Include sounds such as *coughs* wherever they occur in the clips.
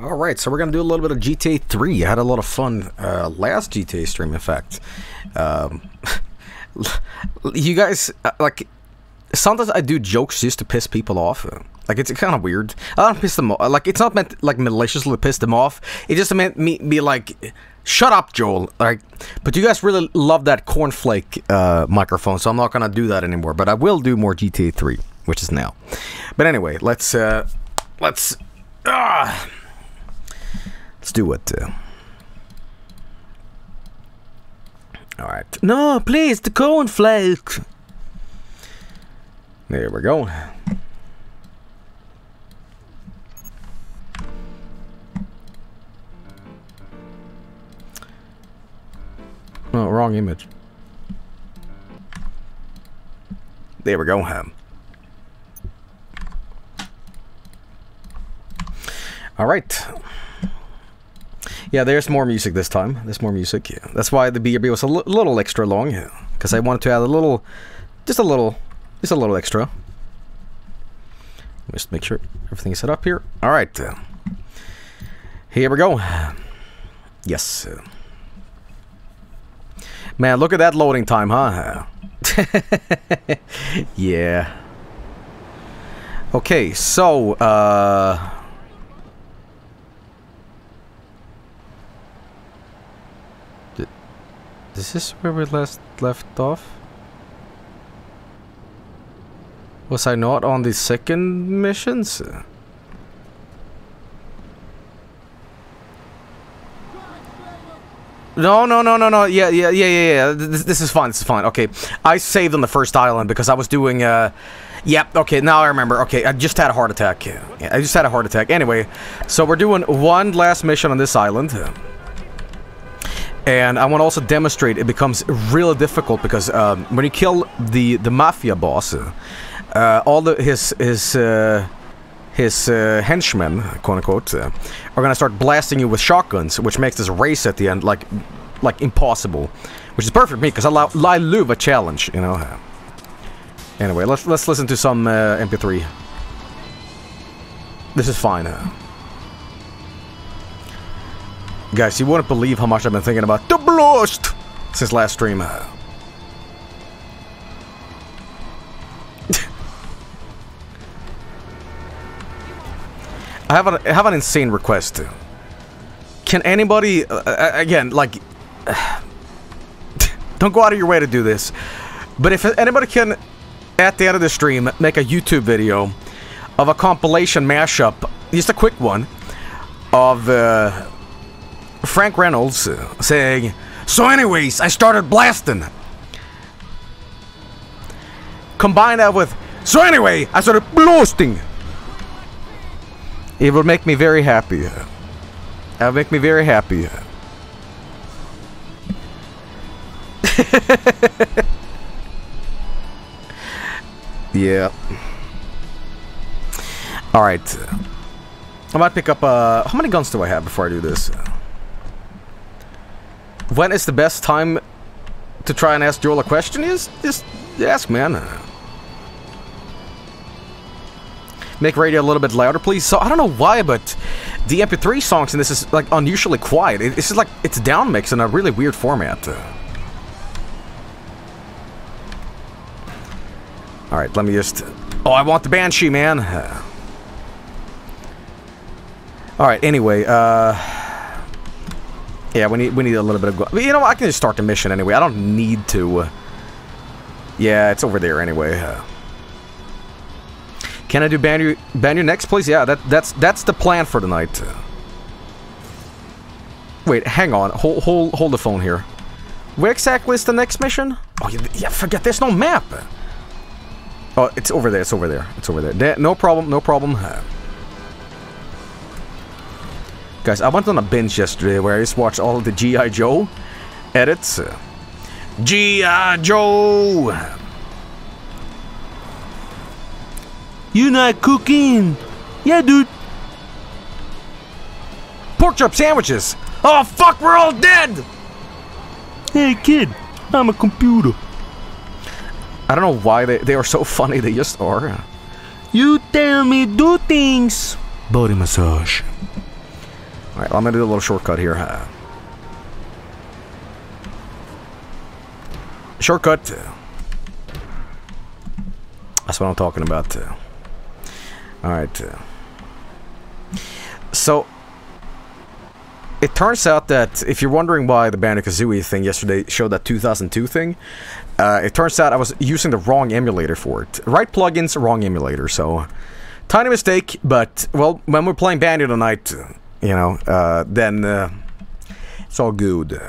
Alright, so we're to do a little bit of GTA 3. I had a lot of fun uh, last GTA stream, in fact. Um, *laughs* you guys, uh, like, sometimes I do jokes just to piss people off. Like, it's kind of weird. I don't piss them off. Like, it's not meant, like, maliciously piss them off. It just meant me be like, shut up, Joel. Like, but you guys really love that cornflake uh, microphone, so I'm not to do that anymore. But I will do more GTA 3, which is now. But anyway, let's, uh, let's, ah. Let's do it. All right. No, please, the cornflake. There we go. Oh, wrong image. There we go. Ham. All right. Yeah, there's more music this time. There's more music. Yeah. That's why the BRB was a little extra long. Because I wanted to add a little, just a little, just a little extra. Just make sure everything is set up here. All right. Here we go. Yes. Man, look at that loading time, huh? *laughs* yeah. Okay, so, uh... Is this where we last left off? Was I not on the second missions? No, no, no, no, no. Yeah, yeah, yeah, yeah, yeah. This, this is fine. This is fine. Okay. I saved on the first island because I was doing, uh... Yep, okay, now I remember. Okay, I just had a heart attack. Yeah, I just had a heart attack. Anyway, so we're doing one last mission on this island. And I want to also demonstrate it becomes really difficult because um, when you kill the the mafia boss, uh, all the his his uh, his uh, henchmen, quote unquote, uh, are gonna start blasting you with shotguns, which makes this race at the end like like impossible, which is perfect for me because I, I love a challenge, you know. Anyway, let's let's listen to some uh, MP3. This is fine. Guys, you wouldn't believe how much I've been thinking about the Blast since last stream. *laughs* I have, a, I have an insane request. Can anybody, uh, again, like, *sighs* don't go out of your way to do this, but if anybody can, at the end of the stream, make a YouTube video of a compilation mashup, just a quick one, of uh, Frank Reynolds saying, So anyways, I started blasting. Combine that with, So anyway, I started blasting. It will make me very happy. It will make me very happy. *laughs* yeah. Alright. I might pick up, uh, how many guns do I have before I do this? When is the best time to try and ask Joel a question is just ask, man. Make radio a little bit louder, please. So, I don't know why, but the MP3 songs in this is, like, unusually quiet. It's just like, it's down mix in a really weird format. Alright, let me just... Oh, I want the Banshee, man. Alright, anyway, uh... Yeah, we need we need a little bit of. You know, I can just start the mission anyway. I don't need to. Yeah, it's over there anyway. Uh, can I do Banyu Banyu next, please? Yeah, that that's that's the plan for tonight. Wait, hang on. Hold hold hold the phone here. Where exactly is the next mission? Oh, yeah, forget. There's no map. Oh, it's over there. It's over there. It's over there. No problem. No problem. Guys, I went on a binge yesterday where I just watched all the G.I. Joe edits. G.I. Joe! You not cooking? Yeah, dude. Pork chop sandwiches! Oh, fuck, we're all dead! Hey, kid, I'm a computer. I don't know why they, they are so funny, they just are. You tell me do things. Body massage. Alright, I'm gonna do a little shortcut here. Shortcut. That's what I'm talking about. Alright. So, it turns out that if you're wondering why the Banjo-Kazooie thing yesterday showed that 2002 thing, uh, it turns out I was using the wrong emulator for it. Right plugins, wrong emulator, so... Tiny mistake, but, well, when we're playing Banjo tonight, you know, uh, then uh, it's all good.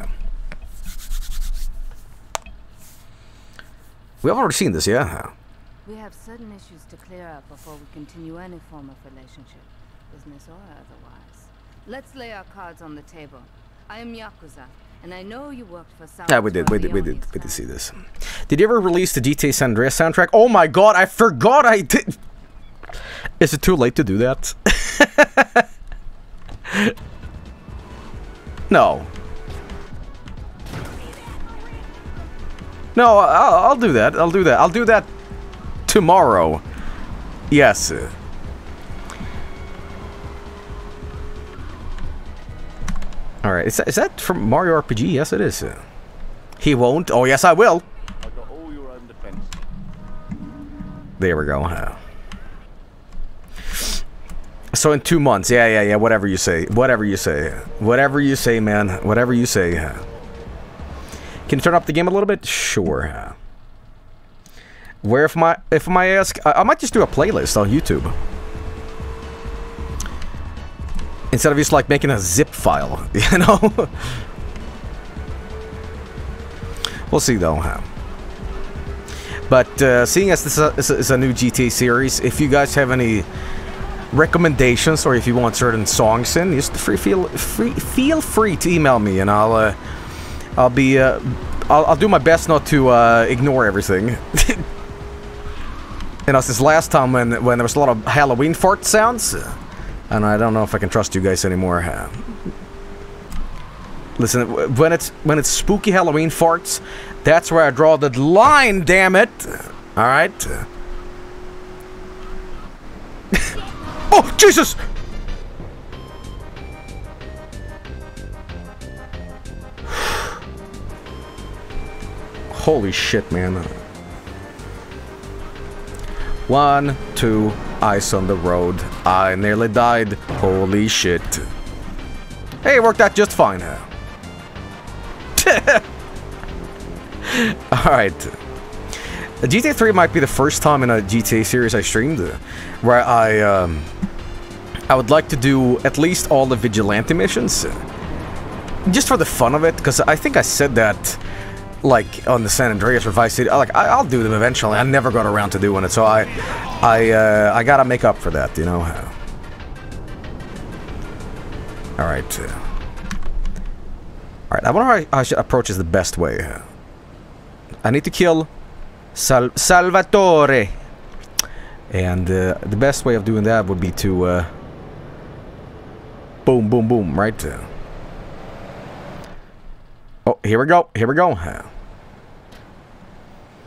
We've already seen this, yeah? We have certain issues to clear up before we continue any form of relationship, business or otherwise. Let's lay our cards on the table. I am Yakuza, and I know you worked for Salvatore Yeah, we did, we did, we did, we did see this. Did you ever release the GTA San Andreas soundtrack? Oh my god, I forgot I did. Is it too late to do that? *laughs* *laughs* no. No, I'll, I'll do that. I'll do that. I'll do that tomorrow. Yes. All right. Is that, is that from Mario RPG? Yes, it is. He won't. Oh, yes, I will. I got all your own defense. There we go. So in two months, yeah, yeah, yeah. Whatever you say, whatever you say, whatever you say, man, whatever you say. Can you turn up the game a little bit? Sure. Where if my if my ask, I, I might just do a playlist on YouTube instead of just like making a zip file, *laughs* you know. we'll see though. But uh, seeing as this is a- is a new GTA series, if you guys have any recommendations or if you want certain songs in, just free, feel free feel free to email me and I'll uh, I'll be uh, I'll, I'll do my best not to uh, ignore everything. *laughs* you know, since last time when when there was a lot of Halloween fart sounds, and I don't know if I can trust you guys anymore. Listen, when it's when it's spooky Halloween farts, that's where I draw the line. Damn it! All right. *laughs* oh Jesus! Holy shit, man! One, two, ice on the road. I nearly died. Holy shit! Hey, worked out just fine. *laughs* Alright. GTA 3 might be the first time in a GTA series I streamed where I, um, I would like to do at least all the vigilante missions. Just for the fun of it, because I think I said that, like, on the San Andreas Vice City. Like, I, I'll do them eventually. I never got around to doing it, so I, I, uh, I gotta make up for that, you know? Alright. uh, Alright, I wonder how I should approach this the best way. I need to kill Sal Salvatore. And uh, the best way of doing that would be to... Uh, boom, boom, boom, right? Uh, oh, here we go, here we go.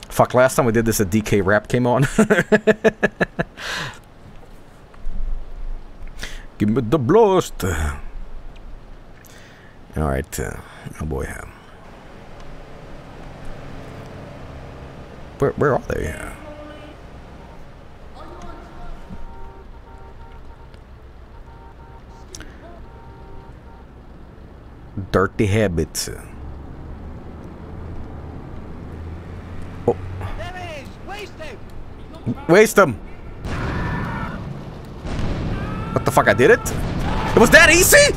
Fuck, last time we did this, a DK rap came on. *laughs* Give me the blast. Alright, uh, oh boy. uh, Where, where are they? Dirty habits. Oh. Waste them! What the fuck, I did it? It was that easy?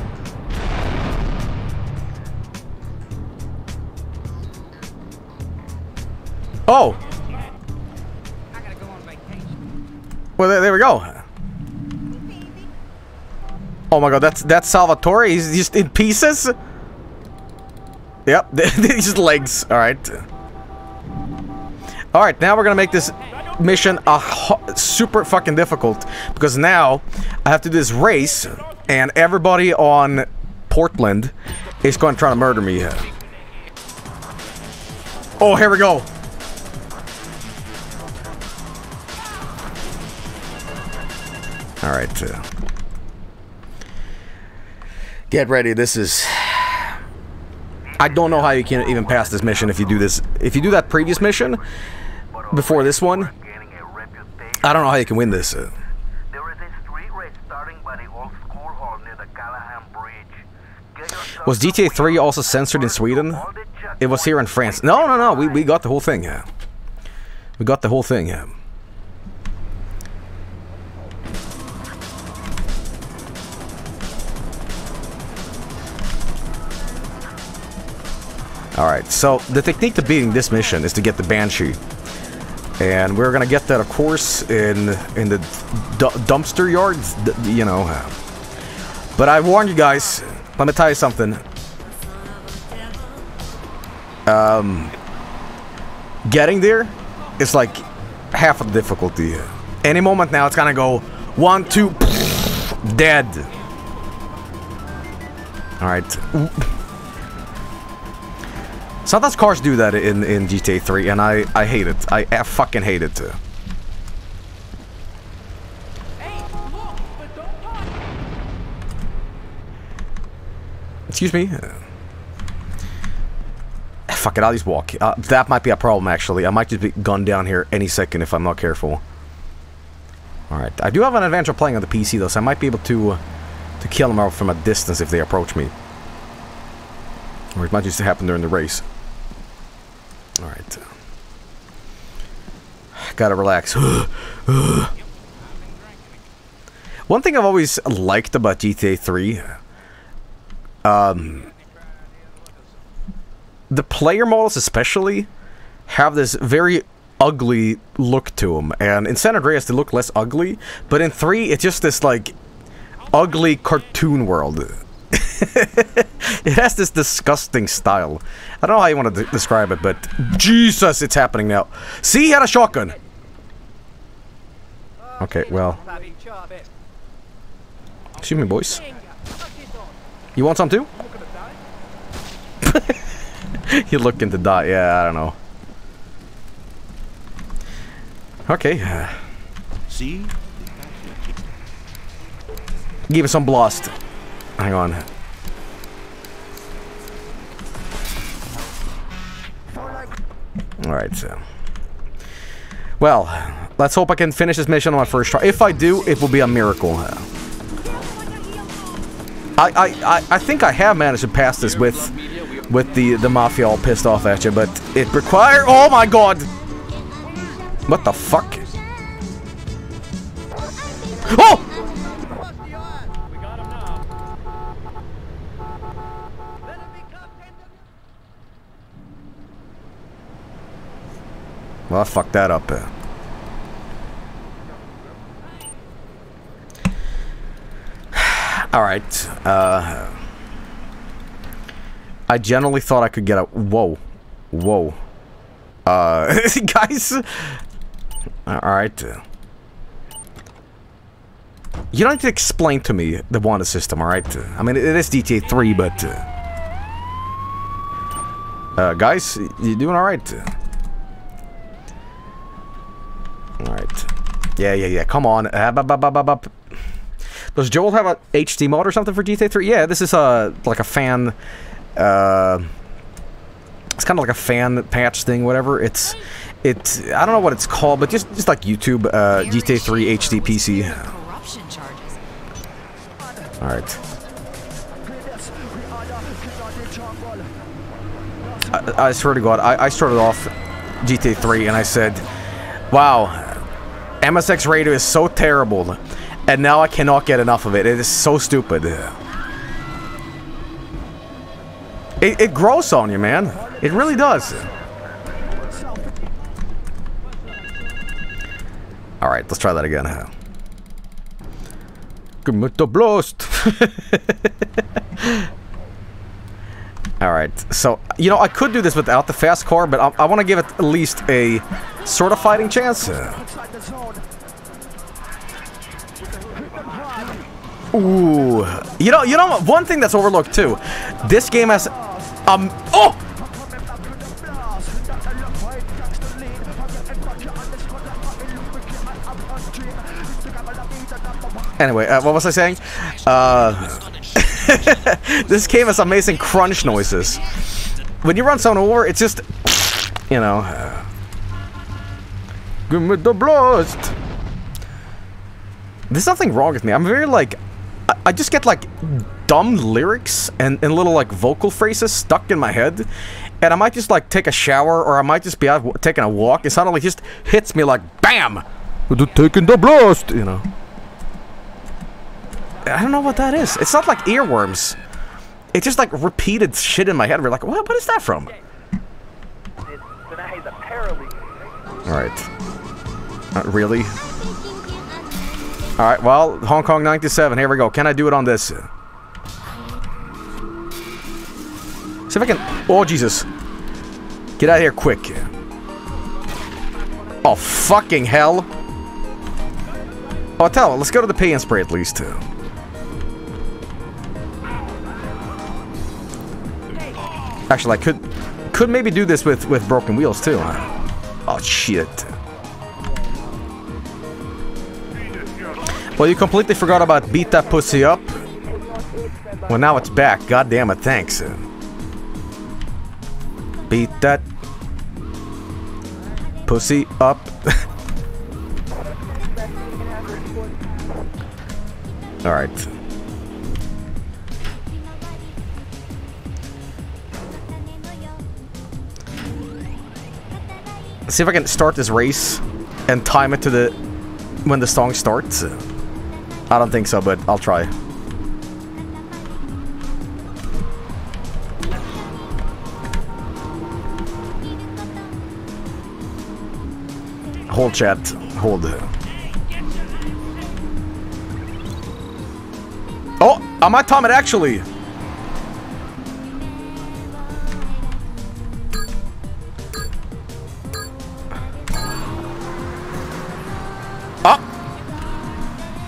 Oh! Well, there, there we go. Oh my god, that's that's Salvatore. He's just in pieces. Yep, *laughs* these legs. All right. All right, now we're gonna make this mission a super fucking difficult because now I have to do this race, and everybody on Portland is going to try to murder me. Oh, here we go. All right. Uh, Get ready. This is. I don't know how you can even pass this mission if you do this. If you do that previous mission before this one, I don't know how you can win this. Was GTA 3 also censored in Sweden? It was here in France. No, no, no. We, we got the whole thing. Yeah. We got the whole thing. Yeah. Alright, so the technique to beating this mission is to get the Banshee. And we're gonna get that, of course, in in the du dumpster yards, d- you know. But I warn you guys, let me tell you something. Um, getting there is like half of the difficulty. Any moment now, it's gonna go one, two, dead. All right. Sometimes cars do that in, in GTA 3, and I, I hate it. I, I fucking hate it. too Excuse me? Fuck it, I'll just walk. Uh, that might be a problem, actually. I might just be gunned down here any second if I'm not careful. Alright, I do have an advantage of playing on the PC, though, so I might be able to, uh, to kill them out from a distance if they approach me. Or it might just happen during the race. Alright. Gotta relax. *gasps* One thing I've always liked about GTA 3, um, the player models especially have this very ugly look to them, and in San Andreas they look less ugly, but in 3 it's just this like ugly cartoon world. *laughs* it has this disgusting style. I don't know how you want to de describe it, but Jesus, it's happening now. See, he had a shotgun. Okay, well. Excuse me, boys. You want some too? *laughs* you looking to die? Yeah, I don't know. Okay. See? Give us some blast. Hang on. Alright, so. Well, let's hope I can finish this mission on my first try. If I do, it will be a miracle. I, I, I, I think I have managed to pass this with with the, the Mafia all pissed off at you, but it require- Oh my god! What the fuck? Oh! Well, I fucked that up. Uh. *sighs* Alright. Uh, I generally thought I could get a... Whoa. Whoa. Uh, *laughs* guys... Alright. You don't need to explain to me the wanted system, alright? I mean, it is GTA 3, but... Uh, uh, guys, you doing alright? Alright. Yeah, yeah, yeah. Come on. Uh, bup, bup, bup. Does Joel have a HD mod or something for GTA 3? Yeah, this is a like a fan. Uh, it's kind of like a fan patch thing, whatever. It's, it's. I don't know what it's called, but just just like YouTube uh, GTA 3 HD PC. All right. I, I swear to God, I, I started off GTA 3 and I said, "Wow, MSX Radio is so terrible." And now I cannot get enough of it. It is so stupid. It, it grows on you, man. It really does. Alright, let's try that again. Commit the blast. *laughs* Alright, so, you know, I could do this without the fast car, but I, I want to give it at least a sort of fighting chance. Ooh, you know, you know, what? one thing that's overlooked too. This game has, um, oh. Anyway, uh, what was I saying? Uh, *laughs* this game has amazing crunch noises. When you run someone over, it's just, you know. Uh, Give me the blast. There's nothing wrong with me. I'm very like, I, I just get like dumb lyrics and, and little like vocal phrases stuck in my head. And I might just like take a shower or I might just be out taking a walk and suddenly just hits me like BAM! Taking the blast, you know. I don't know what that is. It's not like earworms. It's just like repeated shit in my head. We're like, what? What is that from? Alright. Uh, really? Alright, well, Hong Kong 97. Here we go. Can I do it on this? See if I can... Oh, Jesus. Get out of here quick. Oh, fucking hell. Oh, tell let's go to the pay and spray at least. Actually, I could could maybe do this with, with broken wheels too. Oh, shit. Well, you completely forgot about beat that pussy up. Well, now it's back. God damn it, thanks. Beat that pussy up. *laughs* Alright. See if I can start this race and time it to the when the song starts. I don't think so, but I'll try. Hold chat. Hold. Oh, I might time it actually.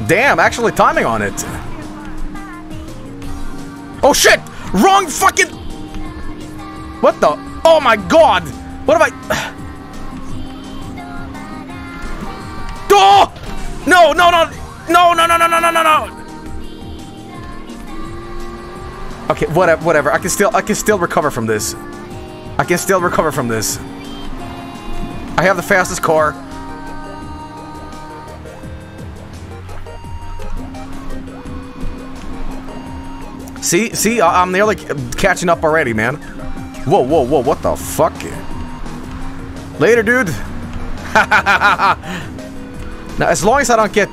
Damn, actually timing on it. Oh shit! Wrong fucking... What the... Oh my god! What have I... *sighs* Oh! No, no, no! No, no, no, no, no, no, no, no! Okay, whatever, whatever. I can still, I can still recover from this. I can still recover from this. I have the fastest car. See, see, I'm nearly catching up already, man. Whoa, whoa, whoa, what the fuck? Later, dude. *laughs* now, as long as I don't get,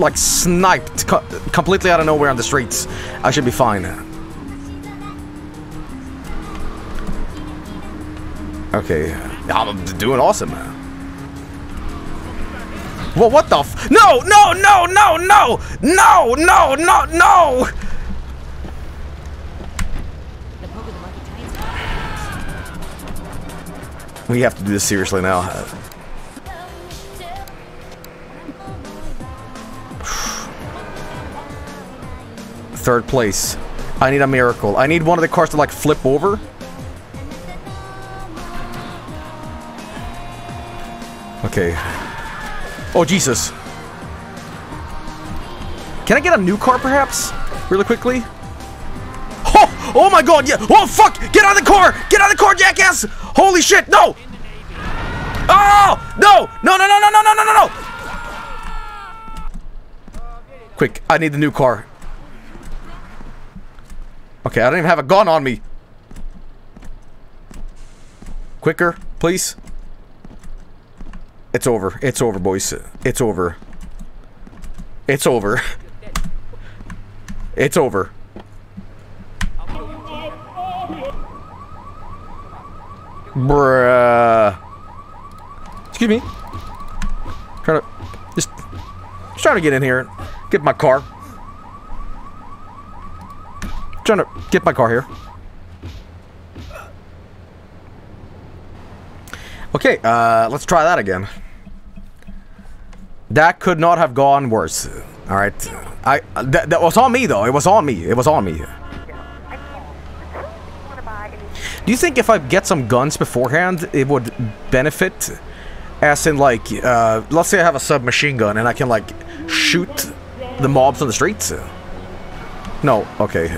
like, sniped co completely out of nowhere on the streets, I should be fine. Okay, I'm doing awesome. Well, what the f- No, no, no, no, no! No, no, no, no! We have to do this seriously now. *sighs* Third place. I need a miracle. I need one of the cars to like flip over. Okay. Oh, Jesus. Can I get a new car, perhaps? Really quickly? Oh! My god, yeah! Oh, fuck! Get out of the car! Get out of the car, jackass! Holy shit, no! Oh! No! No, no, no, no, no, no, no, no, no! Quick, I need the new car. Okay, I don't even have a gun on me. Quicker, please. It's over. It's over, boys. It's over. It's over. *laughs* It's over. Bruh. Excuse me. Trying to just, just trying to get in here, get my car. Trying to get my car here. Okay, uh, let's try that again. That could not have gone worse. All right, I that, that was on me though. It was on me. It was on me. Do you think if I get some guns beforehand, it would benefit? As in, like, uh, let's say I have a submachine gun and I can, like, shoot the mobs on the streets? No, okay.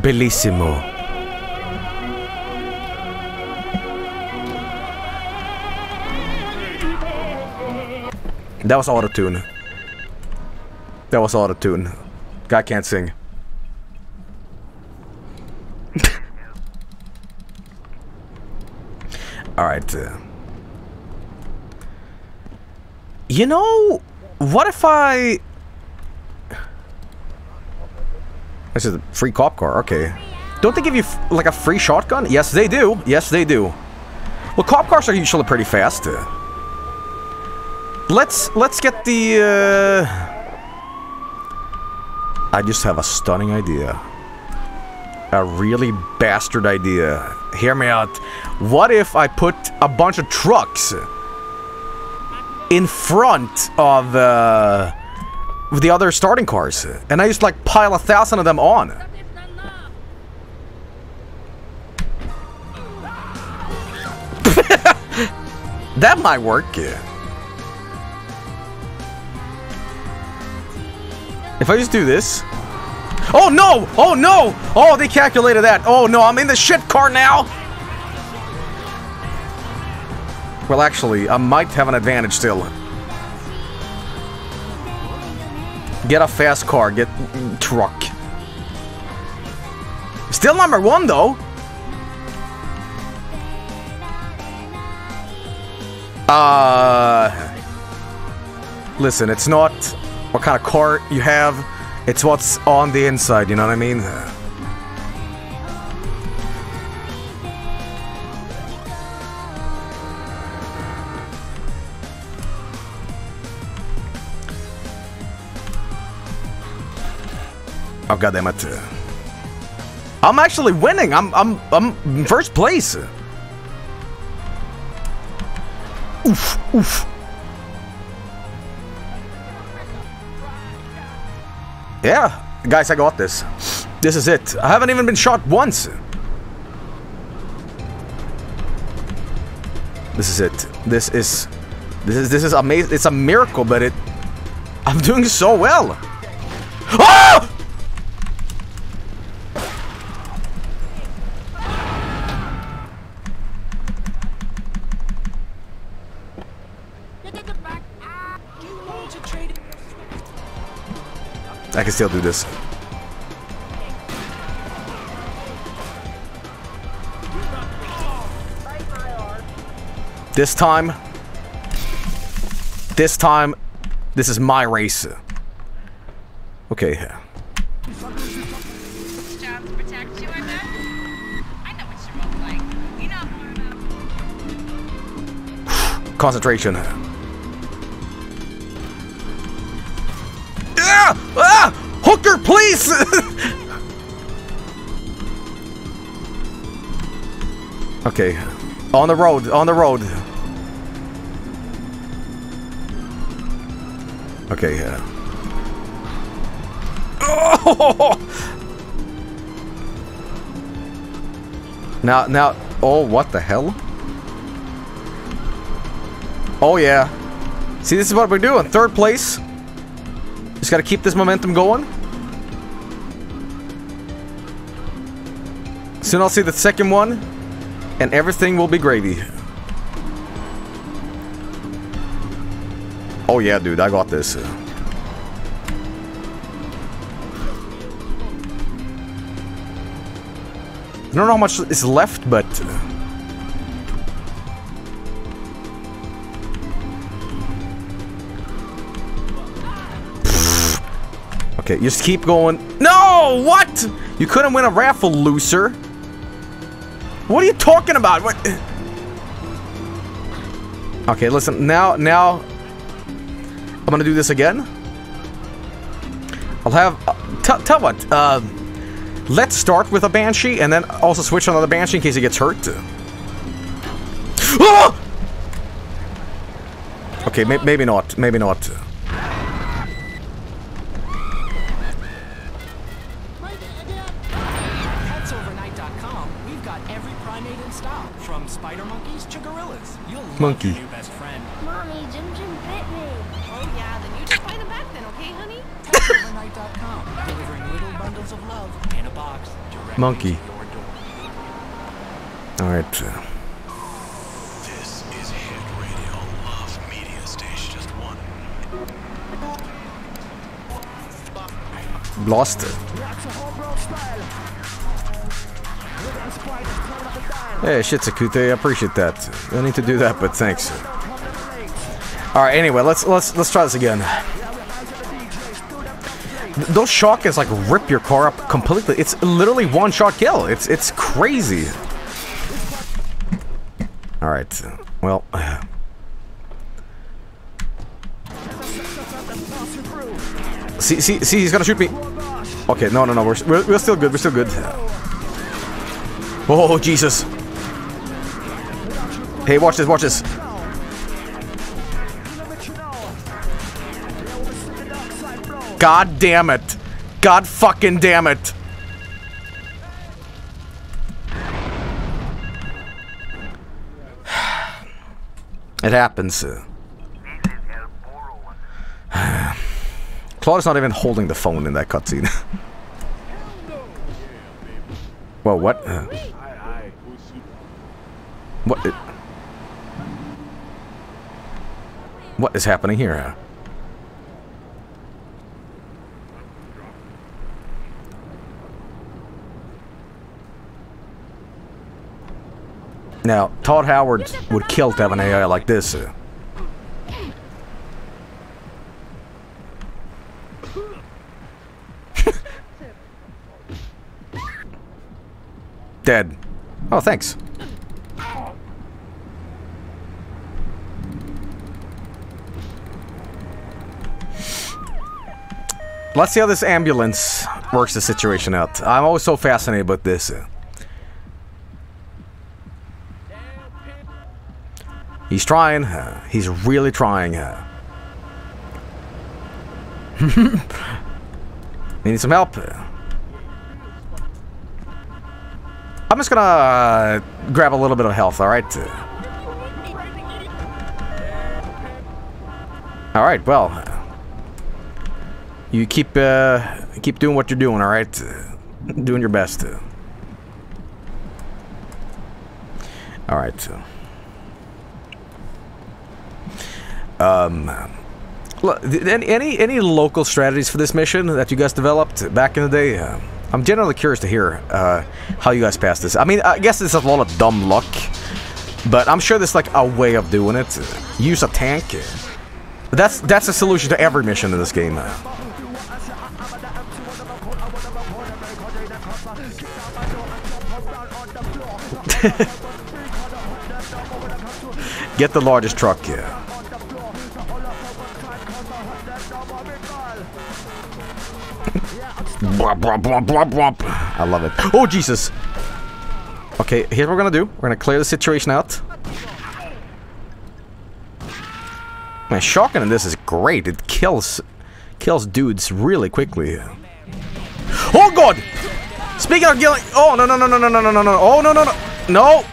Bellissimo. That was auto-tune. That was auto-tune. Guy can't sing. Alright. Uh, you know, what if I... This is a free cop car, okay. Don't they give you, like, a free shotgun? Yes, they do. Yes, they do. Well, cop cars are usually pretty fast. Uh, let's, let's get the, uh... I just have a stunning idea. A really bastard idea. Hear me out. What if I put a bunch of trucks in front of uh, the other starting cars, and I just like pile a thousand of them on? *laughs* that might work. If I just do this. Oh no! Oh no! Oh, they calculated that. Oh no, I'm in the shit car now! Well, actually, I might have an advantage still. Get a fast car, get truck. Still number one, though. Uh... Listen, it's not what kind of car you have, it's what's on the inside, you know what I mean? Oh god damn it. I'm actually winning. I'm I'm I'm first place. Oof, oof. Yeah, guys, I got this. This is it. I haven't even been shot once. This is it. This is this is this is amazing. It's a miracle, but it I'm doing so well. Ah! I can still do this. This time, this time, this is my race. Okay. job Ah! Ah! Hooker, please! *laughs* okay. On the road, on the road. Okay, yeah. Oh! *laughs* Now, now, oh, what the hell? Oh, yeah. See, this is what we're doing. Third place. Just gotta keep this momentum going. Soon I'll see the second one, and everything will be gravy. Oh yeah, dude, I got this. I don't know how much is left, but... Okay, just keep going. No! What? You couldn't win a raffle, loser. What are you talking about? What? Okay, listen. Now, now, I'm gonna do this again. I'll have. Uh, tell, what. Uh, let's start with a banshee, and then also switch on another banshee in case he gets hurt. *gasps* Okay, may maybe not. Maybe not. Monkey. your new best friend. Mommy, Jim Jim bit me. Oh, yeah, then you just find him back then, okay, honey? PetsOvernight.com, delivering little bundles of love in a box directly Monkey. to your door. Alright. Uh, this is Hit Radio Love Media Station. Just one. Lost. Hey, shit, Sakute, I appreciate that. I need to do that, but thanks. Alright, anyway, let's let's let's try this again. Th- Those shotguns like rip your car up completely. It's literally one shot kill. It's it's crazy. Alright. Well *sighs* See, see, see, he's gonna shoot me. Okay, no, no, no, we're, we're, we're still good, we're still good. Oh, Jesus. Hey, watch this, watch this. God damn it. God fucking damn it. It happens. This *sighs* is Claude is not even holding the phone in that cutscene. *laughs* well, what? Uh, Aye, aye, who's super? what? What is happening here? Now, Todd Howard would kill to have an AI like this. *laughs* Dead. Oh, thanks. Let's see how this ambulance works the situation out. I'm always so fascinated with this. He's trying. He's really trying. *laughs* Need some help? I'm just gonna uh, grab a little bit of health, alright? Alright, well. You keep, uh, keep doing what you're doing, alright? Doing your best. Alright. Um... Look, Any, any any local strategies for this mission that you guys developed back in the day? Uh, I'm generally curious to hear uh, how you guys passed this. I mean, I guess it's a lot of dumb luck, but I'm sure there's like a way of doing it. Use a tank. That's that's a solution to every mission in this game. *laughs* Get the largest truck, yeah. *laughs* Bwah, bwah, bwah, bwah, bwah. I love it. Oh, Jesus. Okay, here's what we're gonna do. We're gonna clear the situation out. Man, shotgun in this is great. It kills kills dudes really quickly. Oh god! Speaking of killing Oh no no no no no no no no Oh no no no No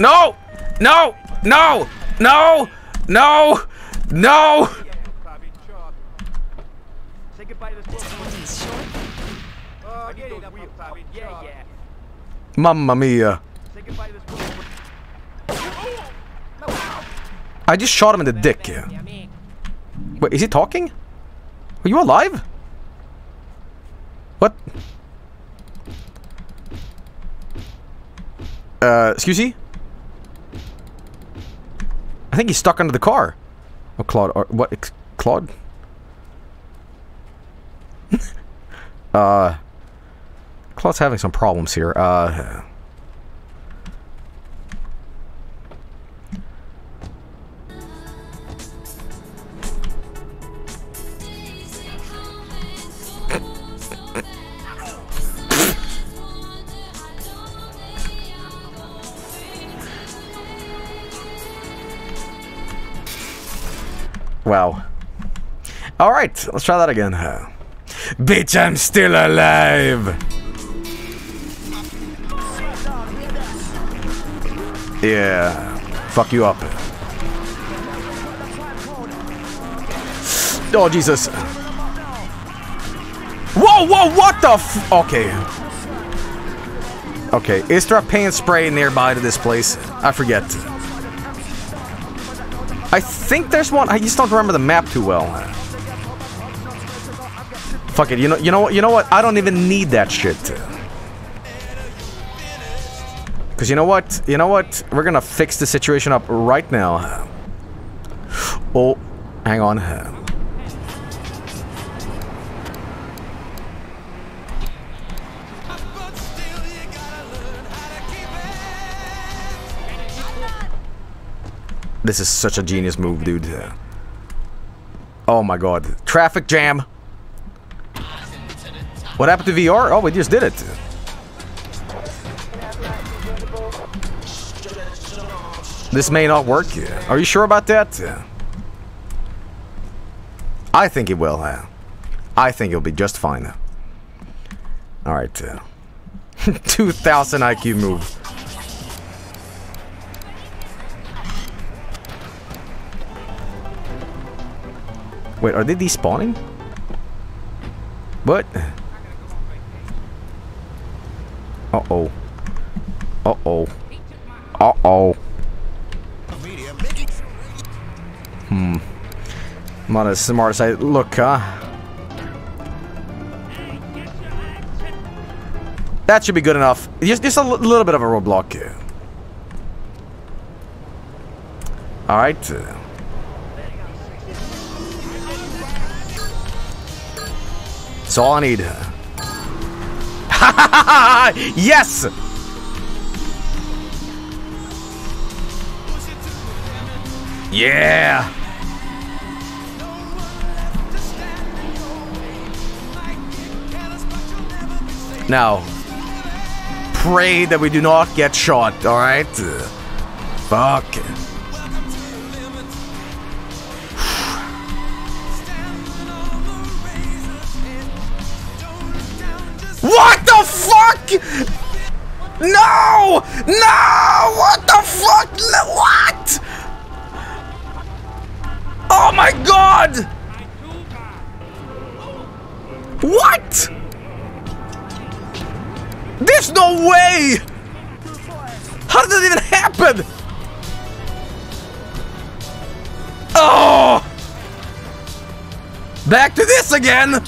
No No No No No No Say goodbye to this book. Oh, get it up, Bobby. Yeah, yeah. Mamma mia. Say goodbye to this book. I just shot him in the dick. Wait, is he talking? Are you alive? What? Uh, excuse me? I think he's stuck under the car. Oh, Claude. Or, what? ex- Claude? *laughs* uh. Claude's having some problems here. Uh. Wow. Alright, let's try that again. Bitch, I'm still alive! Yeah. Fuck you up. Oh, Jesus. Whoa, whoa, what the f- Okay. Okay, is there a paint spray nearby to this place? I forget. I think there's one. I just don't remember the map too well. Fuck it. You know. You know. what? You know what? I don't even need that shit. Cause you know what? You know what? We're gonna fix the situation up right now. Oh, hang on. This is such a genius move, dude. Oh my god. Traffic jam. What happened to VR? Oh, we just did it. This may not work. Are you sure about that? I think it will. I think it'll be just fine. Alright. *laughs* 2000 IQ move. Wait, are they despawning? What? Uh-oh. Uh-oh. Uh-oh. Hmm. I'm not as smart as I look, huh? That should be good enough. Just, just a little bit of a roadblock. here. Alright. That's all I need. *laughs* yes! Yeah! Now, pray that we do not get shot, alright? Fuck. No! No! What the fuck? What? Oh my god! What? There's no way! How did that even happen? Oh! Back to this again!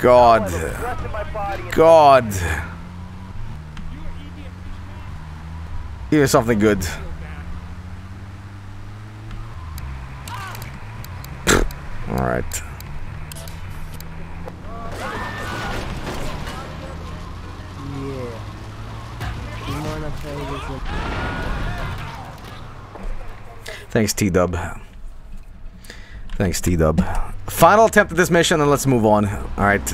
God. God. Here's something good. Alright. Thanks, T Dub. Thanks, T Dub. Final attempt at this mission, and let's move on. Alright.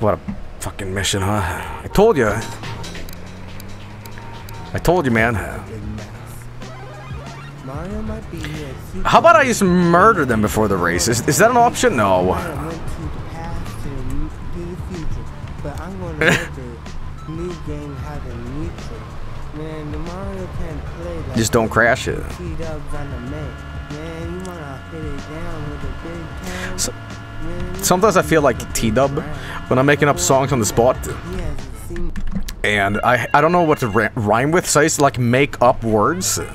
What a fucking mission, huh? I told you. I told you, man. How about I just murder them before the race? Is, is that an option? No. I went to the Sometimes I feel like T-Dub when I'm making up songs on the spot. And I I don't know what to rhyme with, so I used to like make up words. *laughs*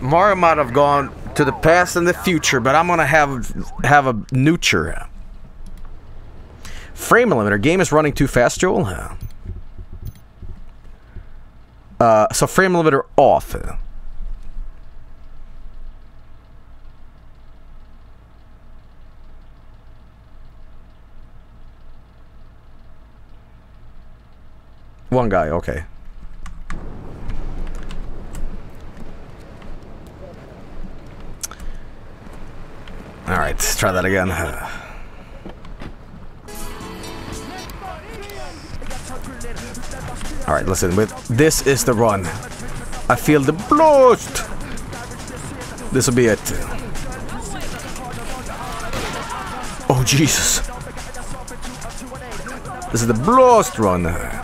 Mario might have gone to the past and the future, but I'm gonna have have a neuter. Frame limiter. Game is running too fast, Joel. Uh, so frame limiter off. One guy, okay. Alright, let's try that again. Alright, listen, with this is the run. I feel the blast! This will be it. Oh, Jesus. This is the Blast Run.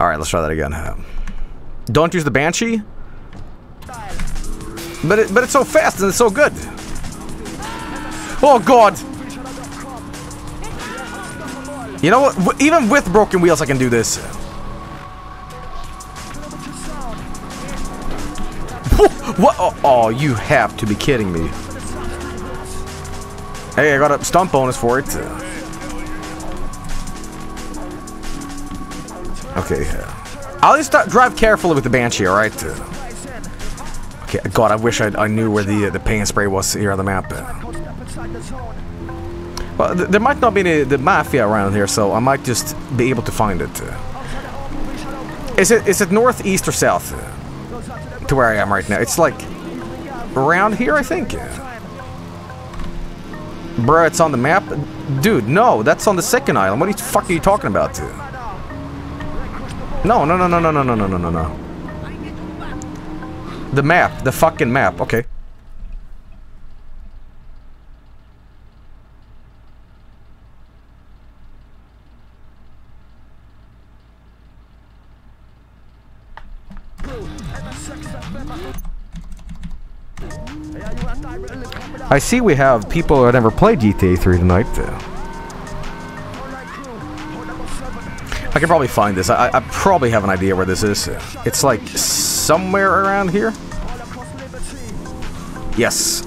Alright, let's try that again. Don't use the Banshee? But it, but it's so fast and it's so good. Oh god! You know what? Even with broken wheels, I can do this. What? Oh, oh, you have to be kidding me. Hey, I got a stump bonus for it. Okay. I'll just uh, drive carefully with the Banshee, alright? Okay, God, I wish I, I knew where the uh, the paint spray was here on the map. Well, th there might not be any, the mafia around here, so I might just be able to find it. Is it is it north, east, or south? To where I am right now. It's like around here, I think. Bruh, it's on the map? Dude, no, that's on the second island. What the fuck are you talking about? No, no, no, no, no, no, no, no, no, no, no. The map, the fucking map, okay. I see we have people who have never played GTA 3 tonight. I can probably find this. I, I probably have an idea where this is. It's like somewhere around here. Yes.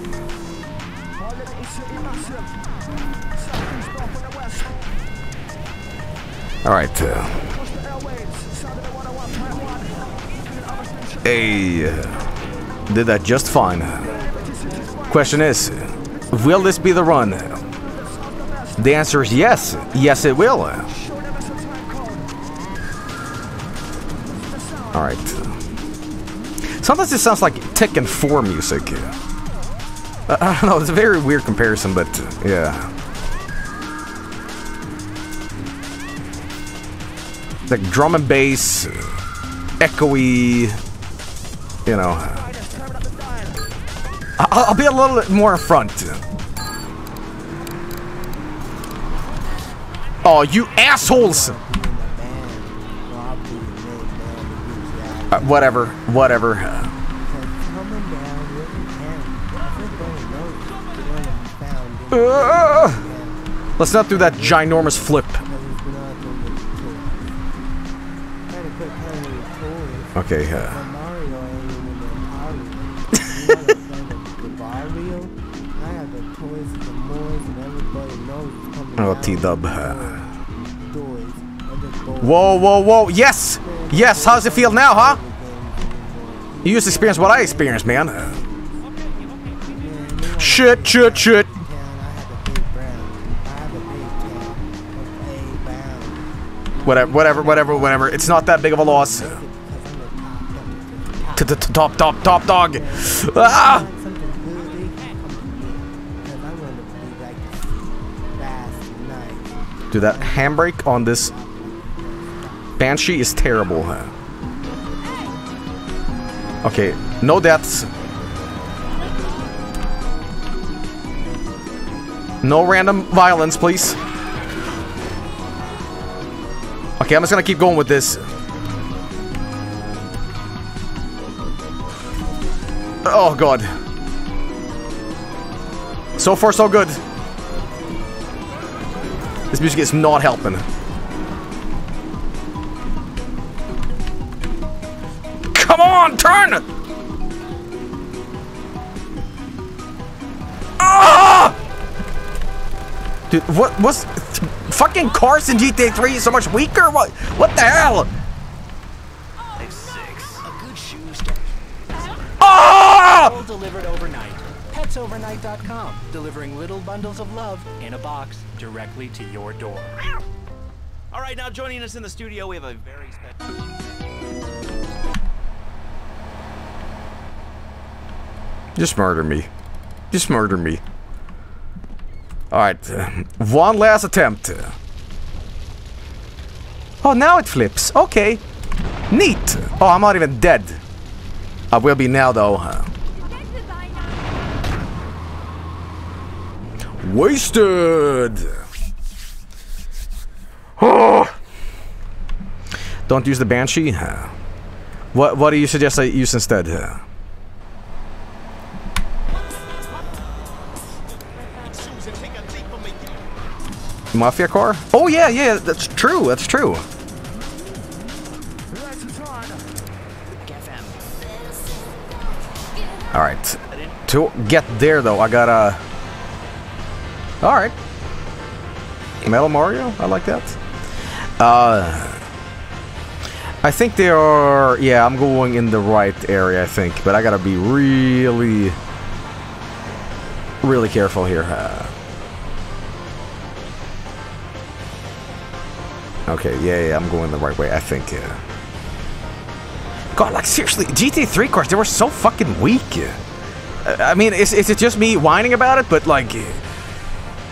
All right. Uh, hey, uh, did that just fine. Question is, will this be the run? The answer is yes. Yes, it will. Alright. Sometimes it sounds like Tekken 4 music. Uh, I don't know, it's a very weird comparison, but yeah. Like drum and bass, echoey, you know. I'll, I'll be a little bit more in front. Oh, you assholes! Uh, whatever, whatever. Uh, let's not do that ginormous flip. Okay, uh. *laughs* Oh, T-Dub. Whoa, whoa, whoa. Yes! Yes, how's it feel now, huh? You just experienced what I experienced, man. Shit, shit, shit. Whatever, whatever, whatever, whatever. It's not that big of a loss. Top, top, top dog. Ah! Dude, that handbrake on this Banshee is terrible. Okay, no deaths. No random violence, please. Okay, I'm just gonna keep going with this. Oh, God. So far, so good. This music is not helping. Turn! Ah! Dude, what was fucking cars in GTA 3 so much weaker? What? What the hell? Ah! All delivered overnight. PetsOvernight.com, delivering little bundles of love in a box directly to your door. All right, now joining us in the studio, we have a very special. Just murder me. Just murder me. Alright, uh, one last attempt. Oh, now it flips. Okay. Neat. Oh, I'm not even dead. I will be now, though. Wasted. Oh. Don't use the banshee. What What do you suggest I use instead? Mafia car? Oh yeah, yeah, that's true. That's true. All right. To get there though, I gotta. All right. Metal Mario, I like that. Uh, I think they are. Yeah, I'm going in the right area. I think, but I gotta be really, really careful here. Uh, okay, yeah, yeah, I'm going the right way. I think. Yeah. God, like seriously, GTA 3 cars, they were so fucking weak. I mean, is, is it just me whining about it? But like,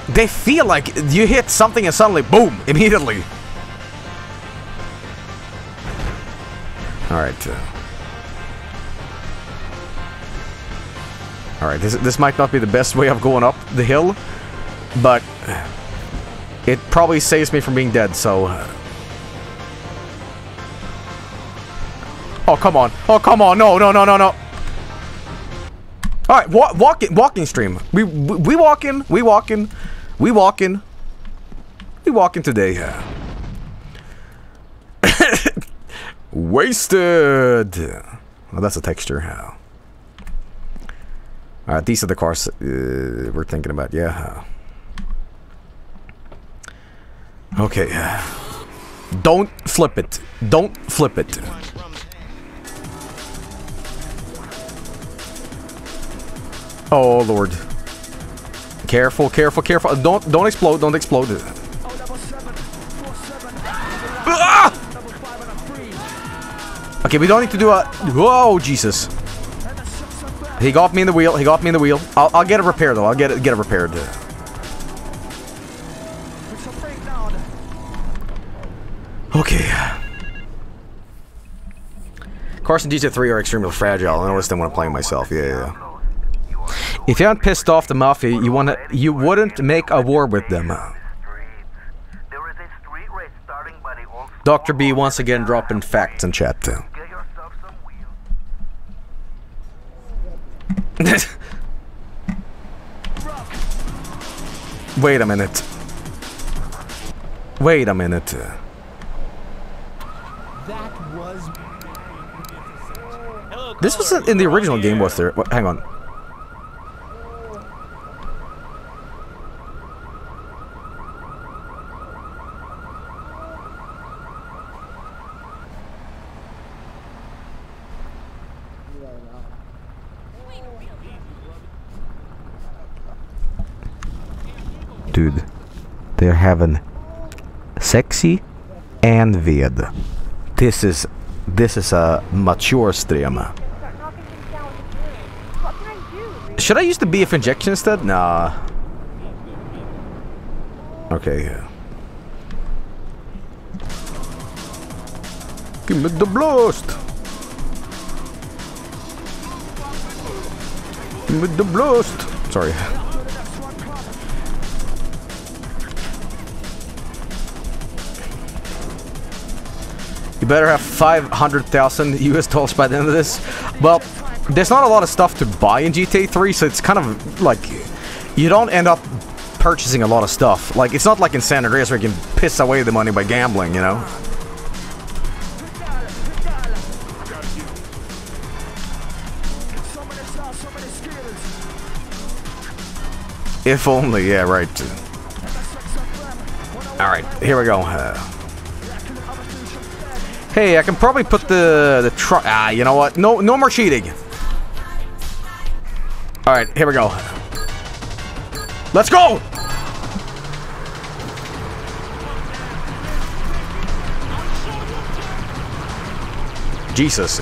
they feel like you hit something and suddenly, boom, immediately. Alright. Uh, Alright, this, this might not be the best way of going up the hill, but it probably saves me from being dead, so... Uh, Oh, come on. Oh, come on. No, no, no, no, no. All right, wa walking, walking stream. We, we, we walking, we walking, we walking, we walking today. Yeah. *laughs* Wasted. Oh, that's a texture. Yeah. All right, these are the cars uh, we're thinking about. Yeah. Okay. Don't flip it. Don't flip it. Oh lord. Careful, careful, careful. Don't don't explode, don't explode. Ah! Okay, we don't need to do a Whoa, Jesus. He got me in the wheel, he got me in the wheel. I'll, I'll get it repaired though. I'll get it get it repaired. Okay. Carson GTA 3 are extremely fragile. I noticed them when I'm playing myself. Yeah, yeah. If you hadn't pissed off the mafia, you wanna you wouldn't make a war with them. Dr. B once again dropping facts in chat. *laughs* Wait a minute. Wait a minute. That was. This was in the original game, was there? What, hang on. Dude, they're having sexy and vid. This is this is a mature stream. Should I use the BF injection instead? Nah. Okay. Give me the blast. Give me the blast. Sorry. You better have 500,000 US dollars by the end of this. Well, there's not a lot of stuff to buy in GTA 3, so it's kind of like you don't end up purchasing a lot of stuff. Like it's not like in San Andreas where you can piss away the money by gambling, you know. If only, yeah, right. Alright, here we go. Uh, hey, I can probably put the the truck. Ah, you know what? No, no more cheating. All right, here we go. Let's go. Jesus.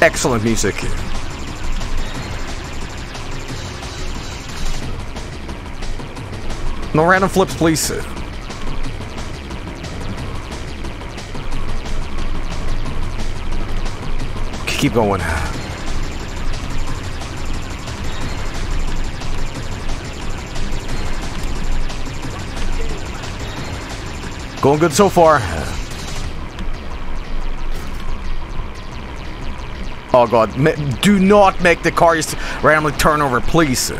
Excellent music. No random flips, please. Keep going. Going good so far. Oh god, do not make the cars randomly turn over, please.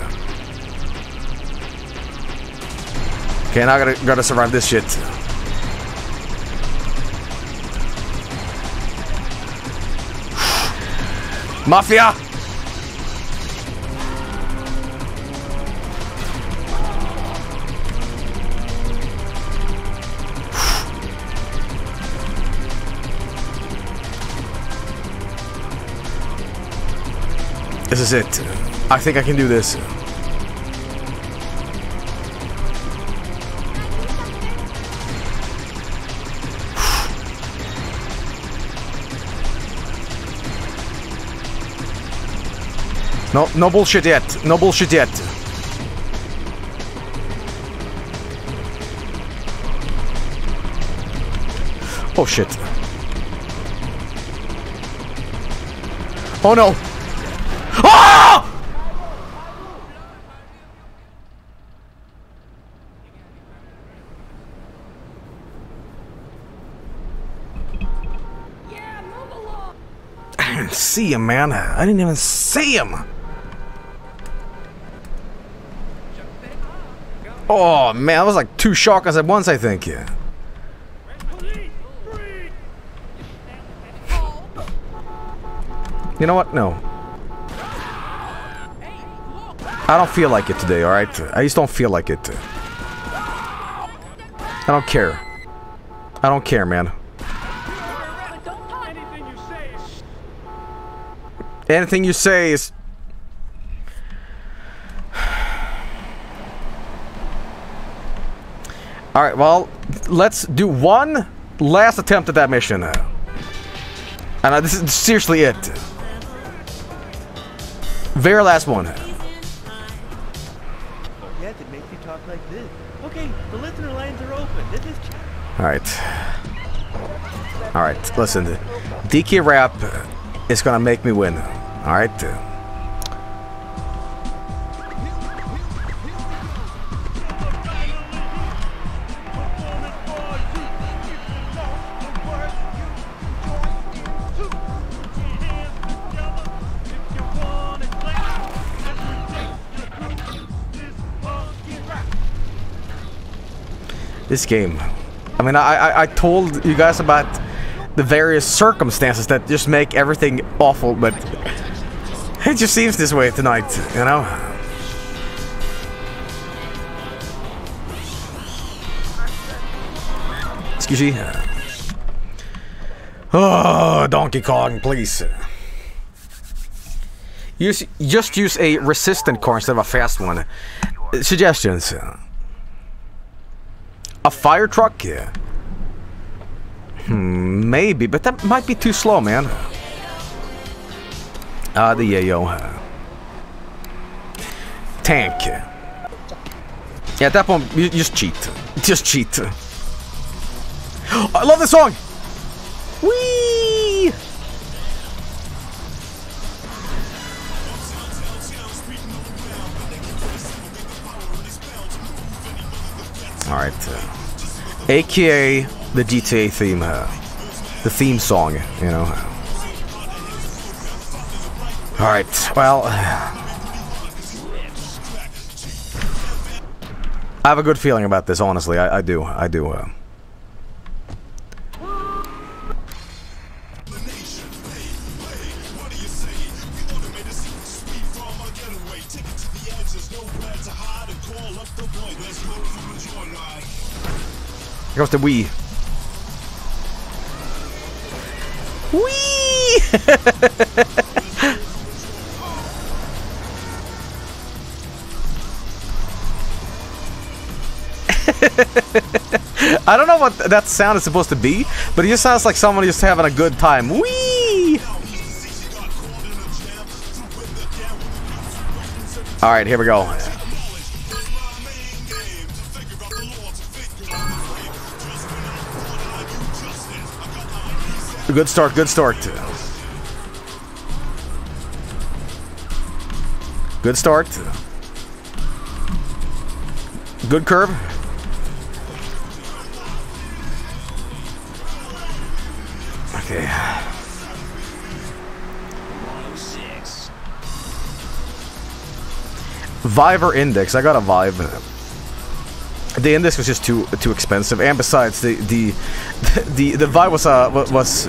Okay, now I gotta gotta survive this shit. *sighs* Mafia! *sighs* This is it. I think I can do this. No, no bullshit yet. No bullshit yet. Oh shit. Oh no. Ah! I *laughs* didn't see him, man. I didn't even see him. Oh man, that was like two shotguns at once, I think. Yeah. You know what? No. I don't feel like it today, alright? I just don't feel like it. I don't care. I don't care, man. Anything you say is... Alright, well, let's do one last attempt at that mission. And uh, this is seriously it. Very last one. Yeah, that makes you talk like. Okay, the listener lines are open. This is Alright. Alright, listen. DK Rap is gonna make me win. Alright? This game. I mean, I, I, told you guys about the various circumstances that just make everything awful, but it just seems this way tonight, you know? Excuse me. Oh, Donkey Kong, please. Use, just use a resistant car instead of a fast one. Suggestions. A fire truck? Yeah. Hmm, maybe, but that might be too slow, man. Ah, uh, the yayo. Tank. Yeah, at that point, you just cheat. *laughs* Just cheat. *gasps* I love this song! Whee! Alright. Uh, AKA the GTA theme. Uh, the theme song, you know. Alright, well. *sighs* I have a good feeling about this, honestly. I, I do. I do. Uh, Here goes the Wii. Wee! *laughs* I don't know what that sound is supposed to be, but it just sounds like someone just having a good time. Wee! Alright, here we go. Good start, good start. Good start. Good curve. Okay. Viver Index? I got a Vive. The Index was just too too expensive, and besides, the the *laughs* the the Vive was uh was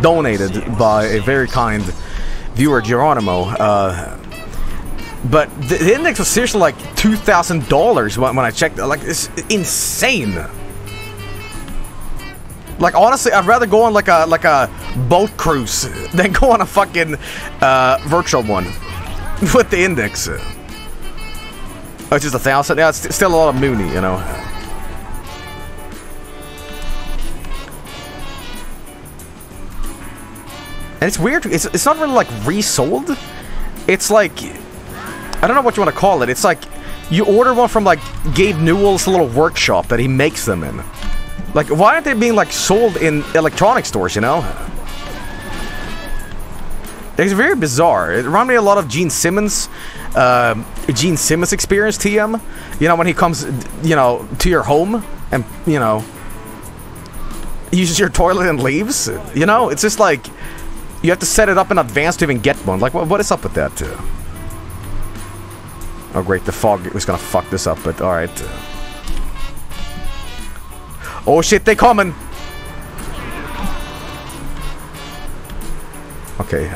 donated by a very kind viewer, Geronimo. Uh, but the, the Index was seriously like two thousand dollars when, when I checked. Like it's insane. Like honestly, I'd rather go on like a like a boat cruise *laughs* than go on a fucking uh, virtual one *laughs* with the Index. Oh, it's just a thousand. Yeah, it's still a lot of Mooney, you know. And it's weird. It's it's not really like resold. It's like I don't know what you want to call it. It's like you order one from like Gabe Newell's little workshop that he makes them in. Like, why aren't they being like sold in electronic stores? You know. It's very bizarre. It reminded me a lot of Gene Simmons, uh, Gene Simmons experience. TM, you know when he comes, you know, to your home and you know uses your toilet and leaves. You know, it's just like you have to set it up in advance to even get one. Like, what, what is up with that? Too? oh, great, the fog was gonna fuck this up, but all right. Oh shit, they coming! Okay.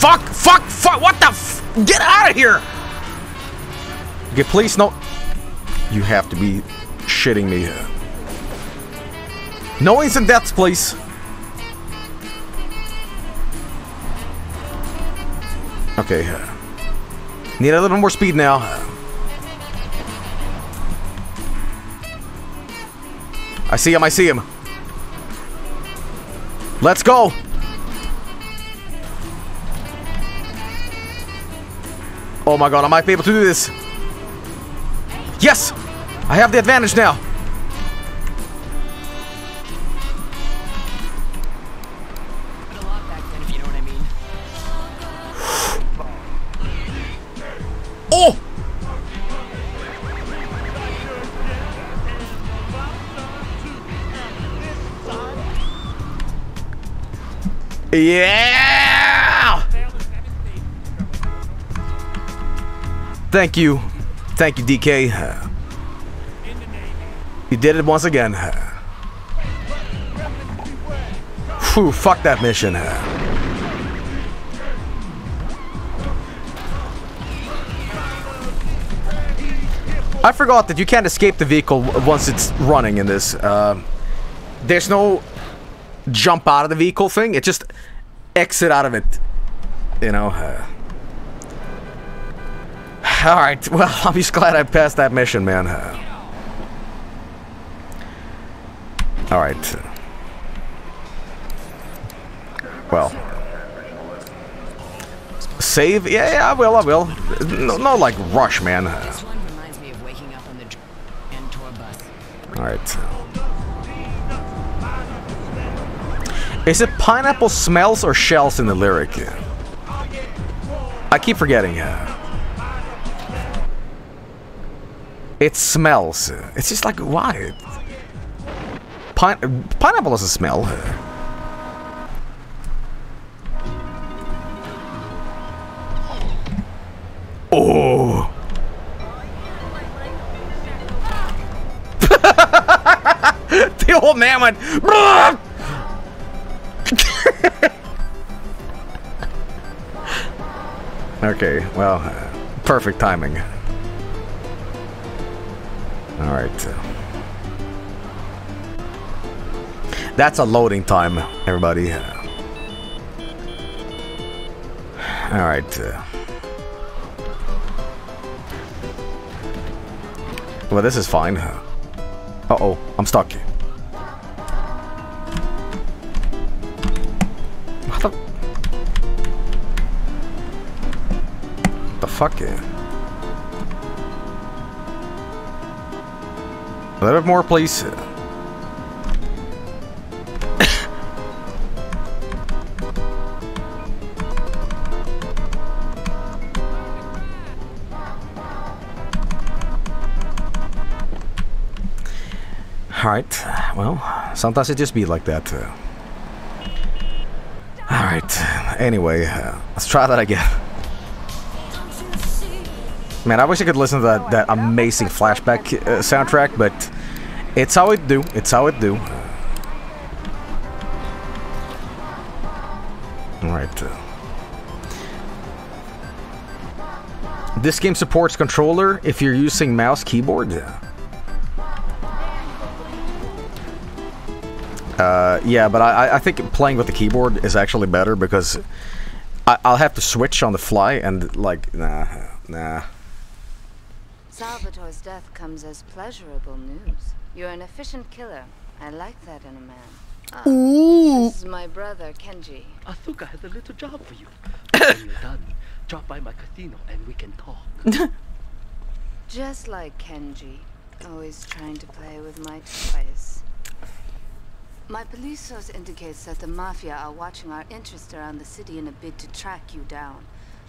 Fuck! Fuck! Fuck! What the Get out of here! Okay, please, no. You have to be shitting me. No instant deaths, please. Okay. Need a little more speed now. I see him, I see him. Let's go! Oh my god, I might be able to do this. Yes! I have the advantage now. Oh! Yeah! Thank you. Thank you, DK. You did it once again. Whew, fuck that mission. I forgot that you can't escape the vehicle once it's running in this. Um, there's no jump out of the vehicle thing. It just exit out of it. You know. Uh, *laughs* all right. Well, *laughs* I'm just glad I passed that mission, man. All right. Well. Save? Yeah, yeah, I will, I will. No, no like, rush, man. Alright. Is it pineapple smells or shells in the lyric? I keep forgetting. It smells. It's just like, why? Pine pineapple doesn't smell. Oh. *laughs* the old man went. *laughs* Okay, well, uh, perfect timing. All right. That's a loading time, everybody. All right. uh. Well, this is fine. Uh-oh, I'm stuck. What the... The fuck? A little bit more, please. Alright, well, sometimes it just be like that. Uh, Alright, anyway, uh, let's try that again. Man, I wish I could listen to that, that amazing flashback uh, soundtrack, but it's how it do. It's how it do. Alright. This game supports controller if you're using mouse keyboard. Uh, yeah, but I, I think playing with the keyboard is actually better because I, I'll have to switch on the fly and like, nah, nah. Salvatore's death comes as pleasurable news. You're an efficient killer. I like that in a man. Ah, This is my brother, Kenji. Asuka has a little job for you. *coughs* when you're done, drop by my casino and we can talk. *laughs* Just like Kenji. Always trying to play with my toys. My police source indicates that the Mafia are watching our interests around the city in a bid to track you down.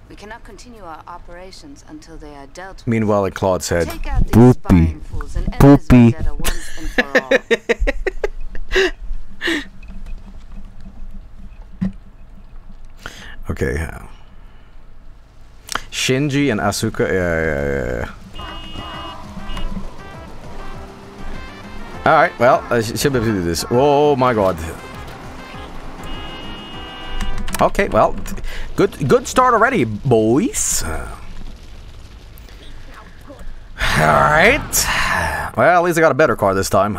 We cannot continue our operations until they are dealt with. Meanwhile, in Claude's head, Take out these Poopy. spying fools and end this Poopy. vendetta once and for all. *laughs* Okay. uh, Shinji and Asuka. Yeah, yeah, yeah. All right. Well, I sh- should be able to do this. Oh my god. Okay. Well, good. Good start already, boys. All right. Well, at least I got a better car this time.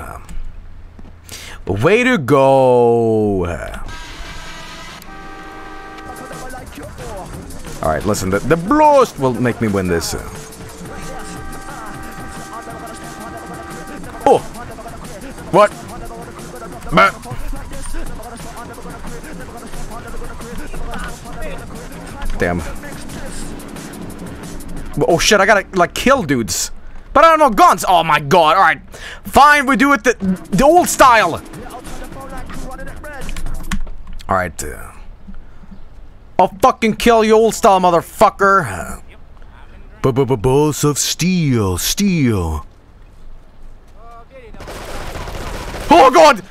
Way to go. Alright, listen, the, the blast will make me win this. Oh! What? Bah. Oh shit, I gotta, like, kill dudes. But I don't know guns! Oh my god, alright. Fine, we do it the, the old style! Alright. Uh, I'll fucking kill you old style, motherfucker. B-b-b-boss of steel, steel. Oh god!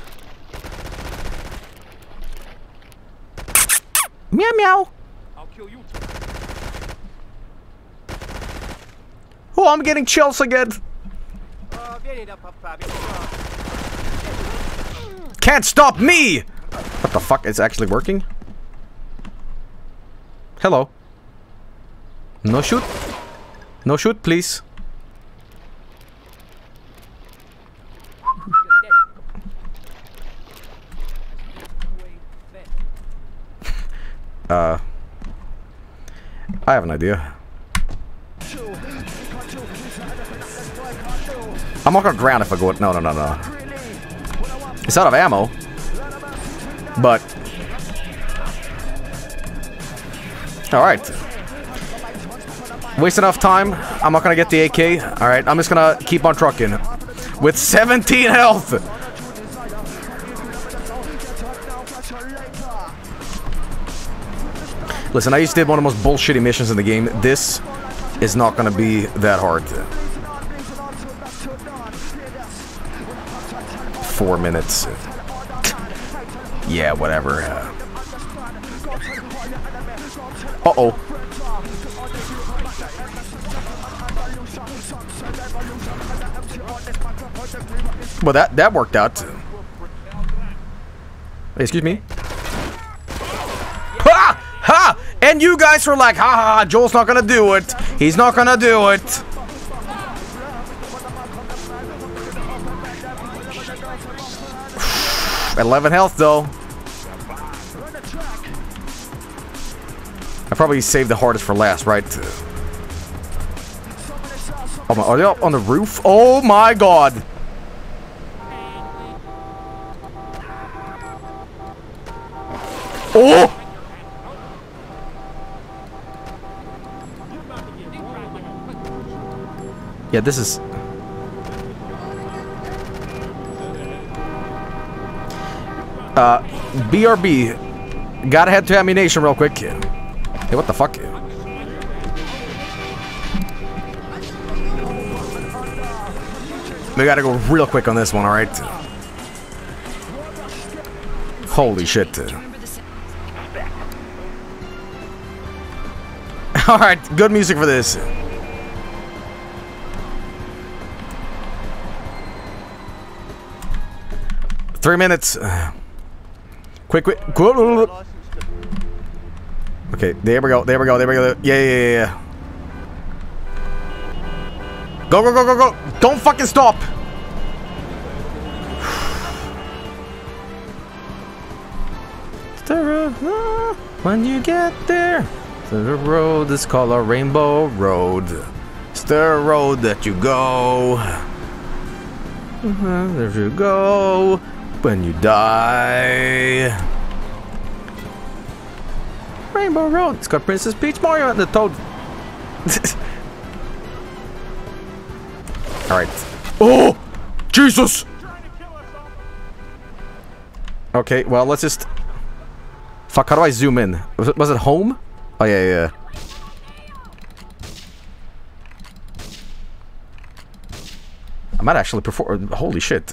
Meow meow. Oh, I'm getting chills again. Can't stop me! What the fuck? It's actually working? Hello. No shoot. No shoot, please. *laughs* uh. I have an idea. I'm not gonna ground if I go. No, no, no, no. It's out of ammo. But Alright. Waste enough time. I'm not gonna get the AK. Alright, I'm just gonna keep on trucking. With 17 health! Listen, I just did one of the most bullshitty missions in the game. This is not gonna be that hard. Four minutes. yeah, whatever. Uh-oh. Well, that that worked out. Hey, excuse me. Ha! Ha! And you guys were like, ha ha, ha, Joel's not gonna do it. He's not gonna do it. Eleven health though. I probably saved the hardest for last, right? Oh my, are they up on the roof? Oh my god! Oh! Yeah, this is... Uh, BRB. Gotta head to ammunition real quick. Hey, what the fuck? We gotta go real quick on this one, alright? Holy shit. *laughs* Alright, good music for this. Three minutes. Quick, quick. quick. Okay, there we go, there we go, there we go. Yeah, yeah, yeah, yeah. Go, go, go, go, go! Don't fucking stop! When you get there, the road is called a rainbow road. It's the road that you go. Mm-hmm. There you go when you die. Rainbow Road. It's got Princess Peach, Mario, and the Toad. *laughs* Alright. Oh! Jesus! Okay, well, let's just... Fuck, how do I zoom in? Was it, was it home? Oh, yeah, yeah. I might actually perform... Holy shit.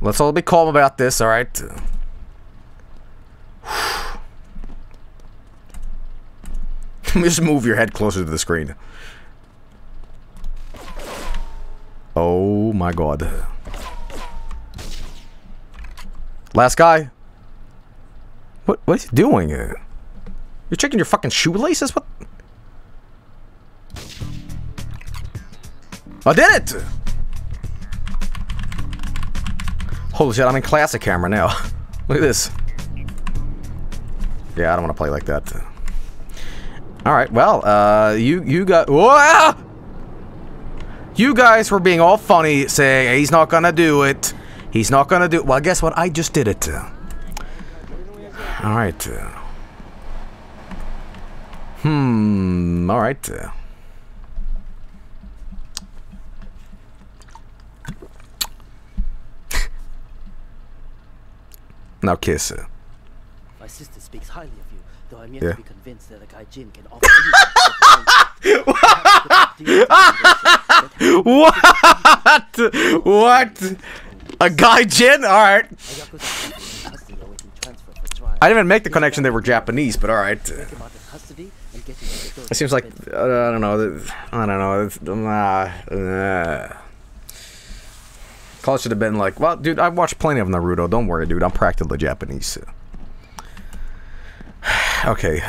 Let's all be calm about this, alright? *sighs* Just move your head closer to the screen. Oh my god. Last guy. What what are you doing? You're checking your fucking shoelaces? What? I did it! Holy shit, I'm in classic camera now. *laughs* Look at this. Yeah, I don't want to play like that. Alright, well, uh, you, you got... Whoa! You guys were being all funny, saying, he's not gonna do it. He's not gonna do. Well, guess what? I just did it. Alright. Hmm, alright. Now kiss her. My sister speaks highly of you, though I'm yet Yeah. to be convinced that a gaijin can offer you. what? What? A gaijin? Alright. I didn't even make the connection they were Japanese, but alright. It seems like, uh, I don't know, I don't know, uh, uh. Call should have been like, well, dude, I've watched plenty of Naruto, don't worry, dude, I'm practically Japanese. *sighs* Okay.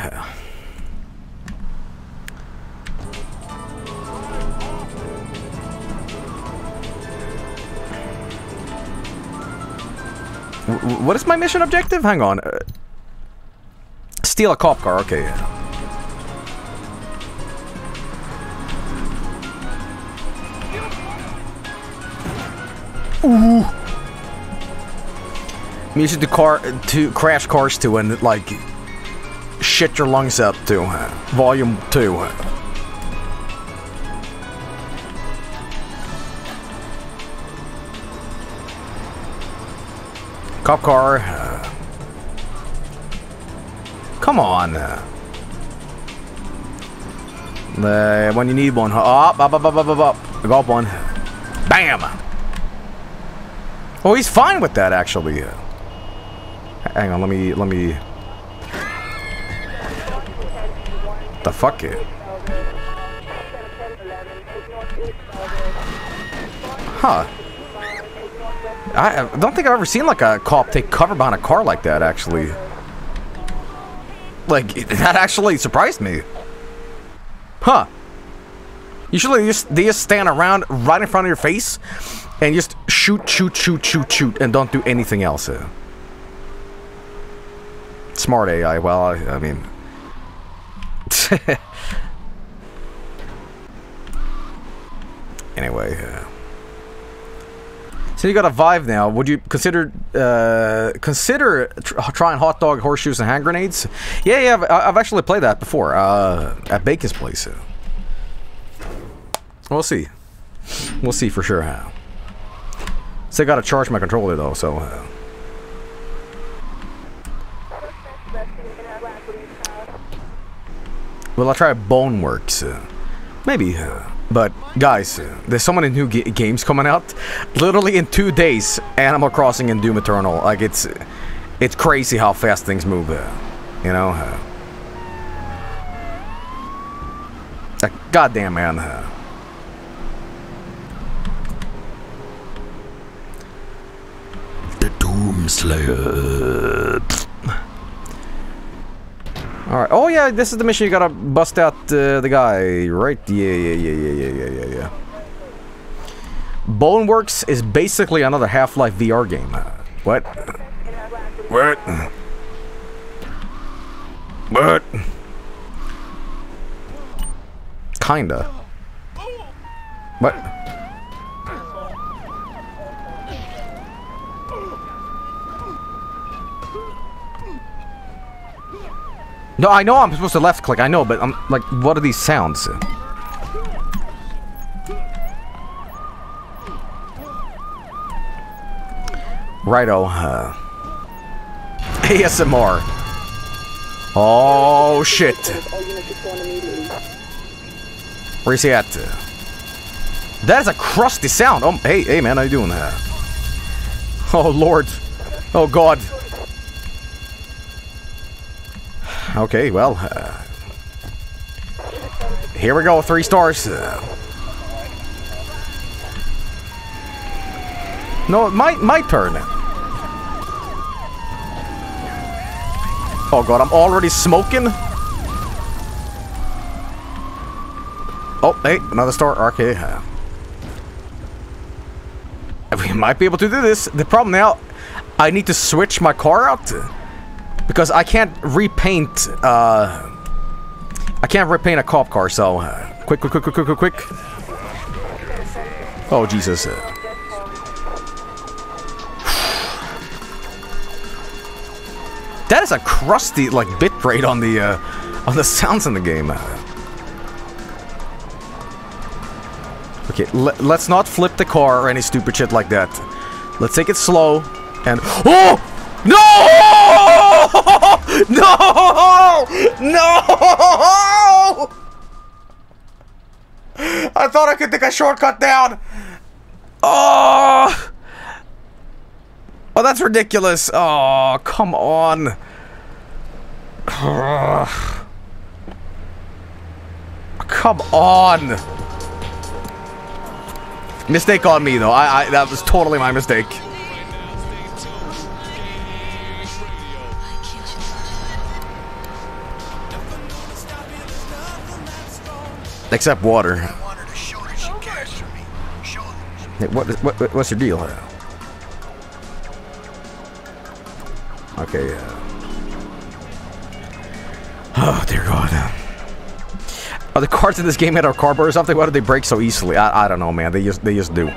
What is my mission objective? Hang on. Uh, steal a cop car. Okay. Ooh. Music to car to crash cars to and like shit your lungs up to. Volume two. Cop car. Come on. Uh, when you need one. Up, up, up, up, up, up, up. I got one. Bam! Oh, he's fine with that, actually. Hang on, let me, let me... The fuck it? Huh. I don't think I've ever seen like a cop take cover behind a car like that, actually. Like, *laughs* that actually surprised me. Huh. Usually they just, they just stand around right in front of your face and just shoot, shoot, shoot, shoot, shoot, and don't do anything else. uh. Smart AI, well, I, I mean... *laughs* anyway, uh, so you got a Vive now. Would you consider uh, consider tr trying hot dog, horseshoes, and hand grenades? Yeah, yeah. I've, I've actually played that before uh, at Bacon's place. We'll see. We'll see for sure. How. I got to charge my controller though. So. Uh, Will I try Boneworks? Uh, maybe. Uh, But guys, there's so many new ga games coming out. Literally in two days, Animal Crossing and Doom Eternal. Like it's, it's crazy how fast things move. Uh, you know. Uh, like, goddamn man. Uh, the Doomslayer. Alright. Oh, yeah, this is the mission you gotta bust out uh, the guy, right? Yeah, yeah, yeah, yeah, yeah, yeah, yeah, yeah. Boneworks is basically another Half-Life VR game. Uh, what? What? What? Kinda. What? No, I know I'm supposed to left click, I know, but I'm like, what are these sounds? Righto. Uh, ASMR. Oh, shit. Where's he at? That is a crusty sound. Oh, hey, hey, man, how you doing? Uh, oh, Lord. Oh, God. Okay, well, uh, here we go, three stars. Uh, no, my my turn. Oh god, I'm already smoking. Oh, hey, another star. Okay. Uh, we might be able to do this. The problem now, I need to switch my car out. Because I can't repaint, uh... I can't repaint a cop car, so... Uh, quick, quick, quick, quick, quick, quick, quick. Oh, Jesus. That is a crusty, like, bitrate on the, uh... On the sounds in the game. Okay, let's not flip the car or any stupid shit like that. Let's take it slow, and... *gasps* Oh! No! *laughs* No! No! I thought I could take a shortcut down. Oh! Oh, that's ridiculous. Oh, come on. *sighs* Come on. Mistake on me, though. I, I that was totally my mistake. Except water. Hey, what, what, what's your deal? Okay. Uh, oh, dear God. Are the cards in this game made of cardboard or something? Why do they break so easily? I, I don't know, man. They just they just do.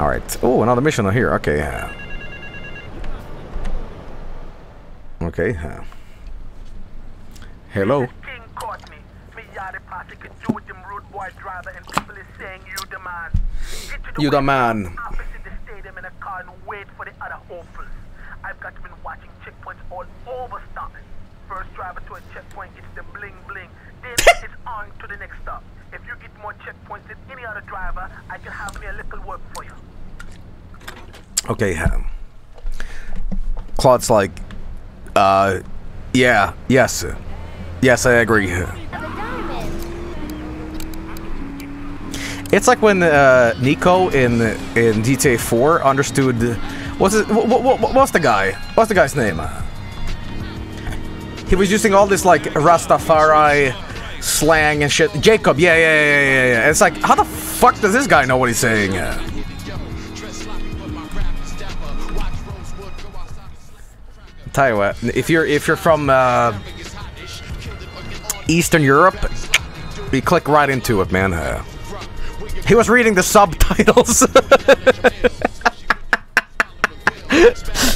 All right. Oh, another mission here. Okay. Uh, okay. Uh, hello. You the man. I've got been watching checkpoints all over stop. First driver to a checkpoint gets the bling bling. Then it's on to the next stop. If you get more checkpoints than any other driver, I can have me a little work for you. Okay, um, Claude's like, uh, yeah, yes, yes, I agree. It's like when uh, Niko in in GTA 4 understood. What's it? What, what, what's the guy? What's the guy's name? He was using all this like Rastafari slang and shit. Jacob, yeah, yeah, yeah, yeah, yeah. It's like, how the fuck does this guy know what he's saying? Tell you what, if you're if you're from uh, Eastern Europe, you click right into it, man. Uh, he was reading the subtitles.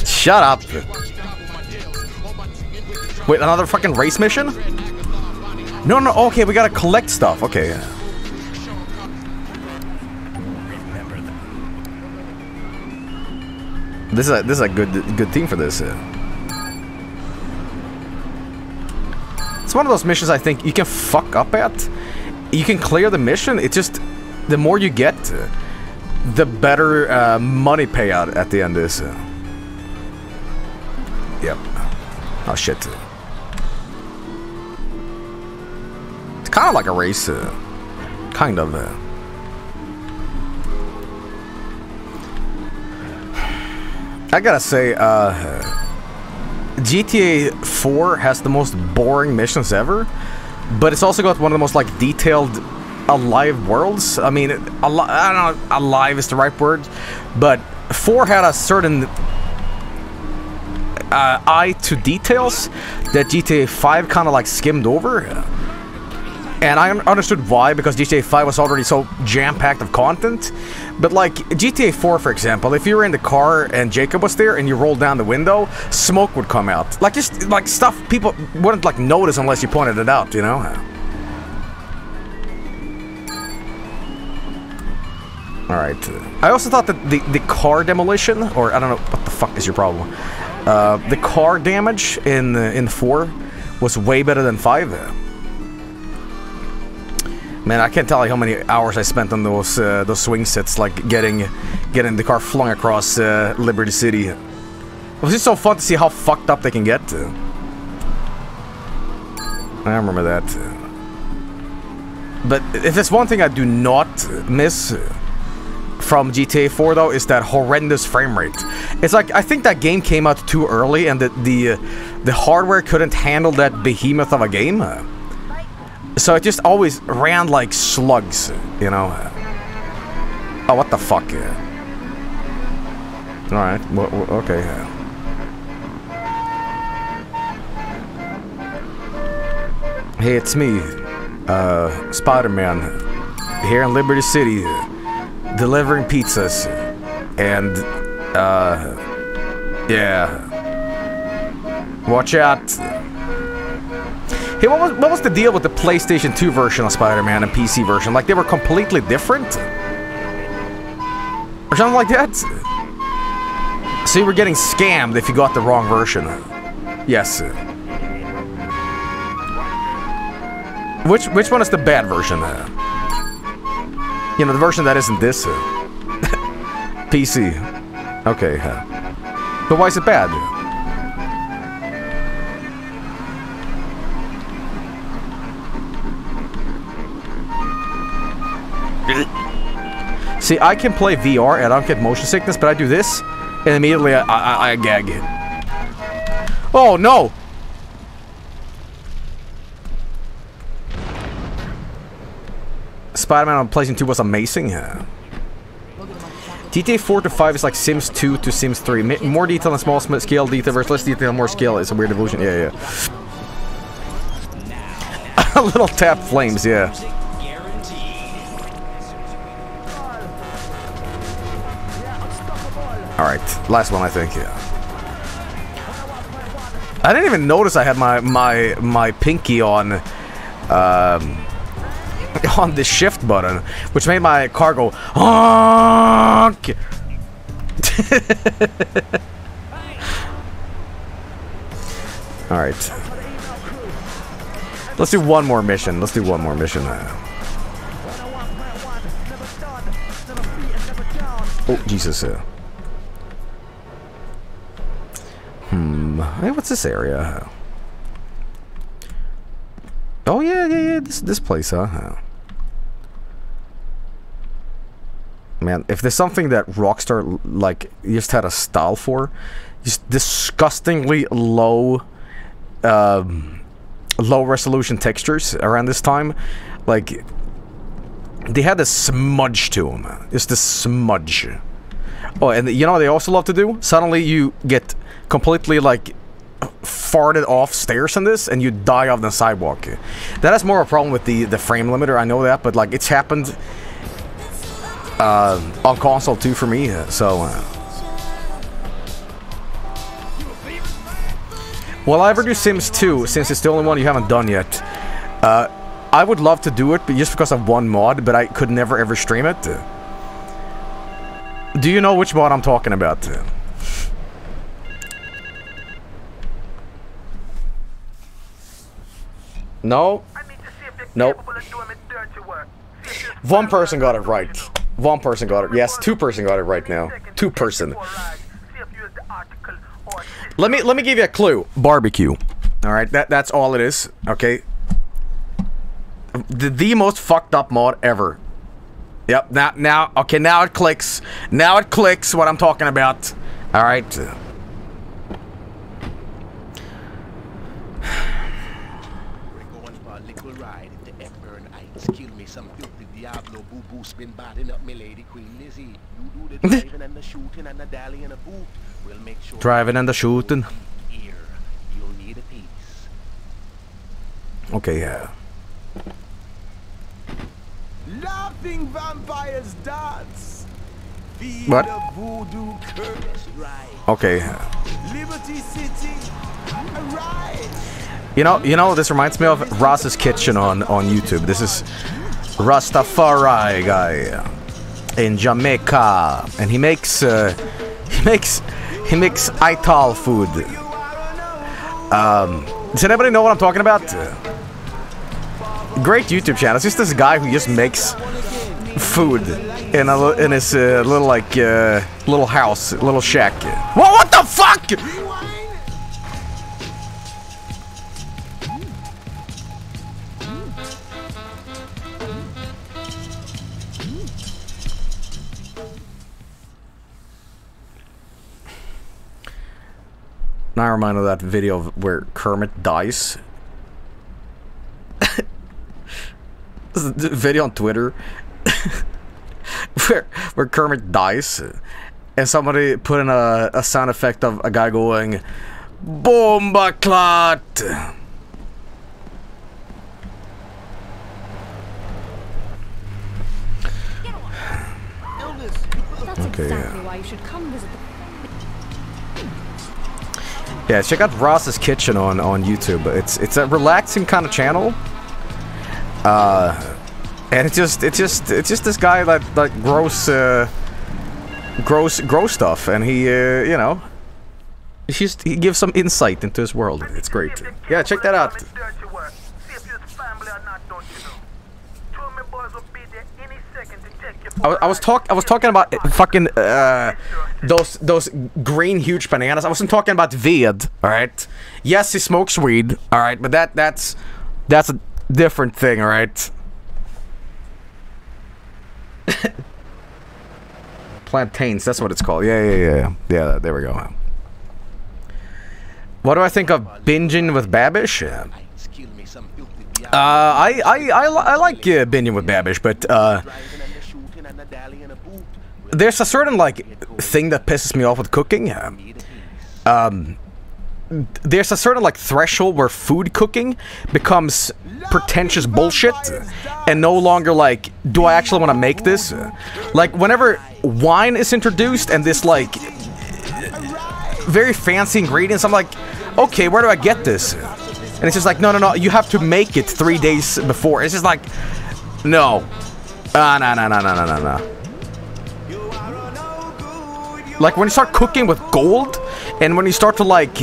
Shut up. Wait, another fucking race mission? No, no, okay, we gotta collect stuff. Okay. This is a this is a good good thing for this. It's one of those missions I think you can fuck up at you can clear the mission. It just the more you get, the better uh, money payout at the end is. Yep. Oh shit. It's kind of like a race. Uh, kind of. Uh. I gotta say, uh, GTA 4 has the most boring missions ever, but it's also got one of the most like detailed alive worlds. I mean, ali I don't know, alive is the right word, but 4 had a certain uh, eye to details that GTA 5 kind of like skimmed over. And I understood why, because GTA 5 was already so jam-packed of content. But like, GTA 4, for example, if you were in the car and Jacob was there and you rolled down the window, smoke would come out. Like, just, like, stuff people wouldn't, like, notice unless you pointed it out, you know? Alright. I also thought that the, the car demolition, or I don't know, what the fuck is your problem? Uh, the car damage in, in 4 was way better than 5. Man, I can't tell you how many hours I spent on those uh, those swing sets, like getting getting the car flung across uh, Liberty City. It was just so fun to see how fucked up they can get. I remember that. But if there's one thing I do not miss from GTA 4 though, is that horrendous frame rate. It's like I think that game came out too early, and the the uh, the hardware couldn't handle that behemoth of a game. So it just always ran like slugs, you know. Oh, what the fuck? Alright, okay. Hey, it's me, uh, Spider-Man, here in Liberty City, delivering pizzas, and, uh, yeah. Watch out. Hey, what was, what was the deal with the PlayStation 2 version of Spider-Man and PC version? Like, they were completely different? Or something like that? So you were getting scammed if you got the wrong version. Yes. Which which one is the bad version? You know, the version that isn't this. Uh, *laughs* PC. Okay. Uh, but why is it bad? See, I can play VR and I don't get motion sickness, but I do this, and immediately I, I, I gag. Oh, no! Spider-Man on PlayStation 2 was amazing. GTA 4 to 5 is like Sims 2 to Sims 3. More detail and small scale detail versus less detail more scale. It's a weird evolution. Yeah, yeah. *laughs* a little tap flames, yeah. Alright, last one I think, yeah. I didn't even notice I had my my my pinky on um, *laughs* on the shift button, which made my car go honk. *laughs* All right. Let's do one more mission. Let's do one more mission. Oh Jesus! Hmm. Hey, what's this area? Oh yeah, yeah, yeah. This this place, huh? Man, if there's something that Rockstar like just had a style for, just disgustingly low, um, low resolution textures around this time, like they had a smudge to them. Just a smudge. Oh, and you know what they also love to do? Suddenly you get completely like farted off stairs in this and you die off the sidewalk. That has more of a problem with the, the frame limiter, I know that, but like it's happened uh, on console too for me, so... Uh. Will I ever do Sims 2, since it's the only one you haven't done yet? Uh, I would love to do it, but just because of one mod, but I could never ever stream it. Do you know which mod I'm talking about? No. Nope. One person got it right. One person got it. Yes, two person got it right now. Two person. Let me let me give you a clue. Barbecue. All right, that that's all it is. Okay. The, the most fucked up mod ever. Yep. Now now okay. Now it clicks. Now it clicks. What I'm talking about. All right. We're going for a little ride into Hepburn Heights. Kill me some filthy Diablo boo boo spin batting up me lady Queen Lizzie. You do the Hm? driving and the shooting and the dally and the boot. We'll make sure Driving and the shooting. here. You'll need a piece. Okay. Yeah. Laughing vampires dance. Feed What? voodoo curse. Okay. Liberty City. Right. You know, you know, this reminds me of Ras's Kitchen on on YouTube. This is Rastafari guy in Jamaica, and he makes uh, he makes he makes Ital food. Um, does anybody know what I'm talking about? Great YouTube channel. It's just this guy who just makes food in a in his uh, little like uh, little house, little shack. Whoa! What the fuck? Now I remind of that video of where Kermit dies. *laughs* This the video on Twitter *laughs* where where Kermit dies, and somebody put in a, a sound effect of a guy going "Bomba clot." That's Okay, exactly yeah. why you should come Yeah, check out Ras's Kitchen on on YouTube. It's it's a relaxing kind of channel. Uh, and it's just it's just it's just this guy that that grows uh, grows grows stuff, and he uh, you know. He just he gives some insight into his world. It's great. Yeah, check that out. I, I was talk I was talking about uh, fucking uh, those those green huge bananas. I wasn't talking about Ved. All right. Yes, he smokes weed. All right, but that that's that's a different thing. All right. *laughs* Plantains. That's what it's called. Yeah, yeah, yeah, yeah. Yeah. There we go. What do I think of binging with Babish? Uh, I I I, I like uh, binging with Babish, but uh, there's a certain like thing that pisses me off with cooking. Um, there's a certain like threshold where food cooking becomes pretentious bullshit and no longer like do I actually want to make this? Like whenever wine is introduced and this like very fancy ingredients, I'm like, okay, where do I get this? And it's just like, no, no, no, you have to make it three days before. It's just like, no, ah, no, no, no, no, no, no, no. Like when you start cooking with gold, and when you start to like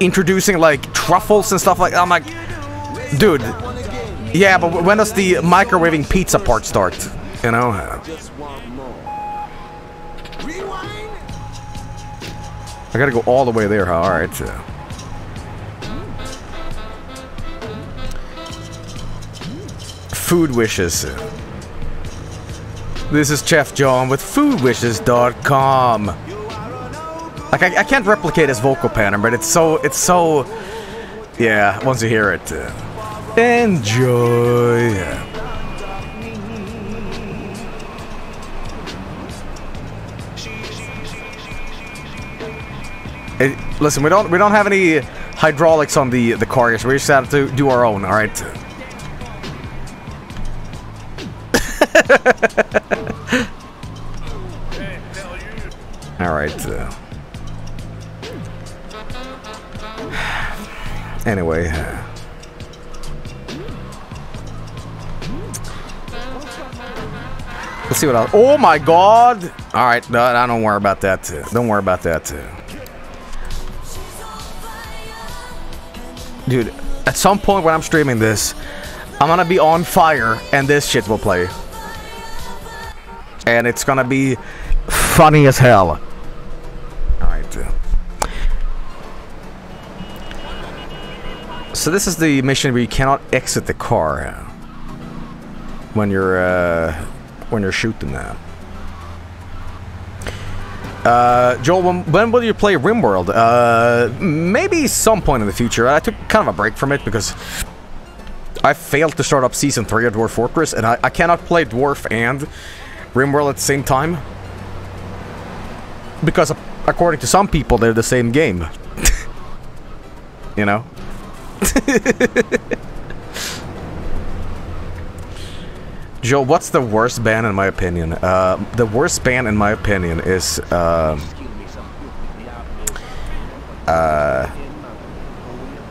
introducing like truffles and stuff like, I'm like, dude, yeah, but when does the microwaving pizza part start? You know? I gotta go all the way there, huh? Alright. Food wishes. This is Chef John with foodwishes.com. Like I, I can't replicate his vocal pattern, but it's so it's so yeah, once you hear it. uh, enjoy. It- listen, we don't we don't have any hydraulics on the the car, so we just have to do our own. All right. All right. uh. anyway. uh, Let's see what else. Oh my god! All right, no, I don't worry about that. uh, Don't worry about that. uh. Dude, at some point when I'm streaming this, I'm gonna be on fire and this shit will play. And it's gonna be funny as hell. All right. So this is the mission where you cannot exit the car when you're uh, when you're shooting them. Uh, Joel, when, when will you play RimWorld? Uh, maybe some point in the future. I took kind of a break from it because I failed to start up Season 3 of Dwarf Fortress, and I, I cannot play Dwarf and RimWorld at the same time. Because according to some people, they're the same game. *laughs* you know? *laughs* Joe, what's the worst band in my opinion? Uh, the worst band in my opinion is uh, uh,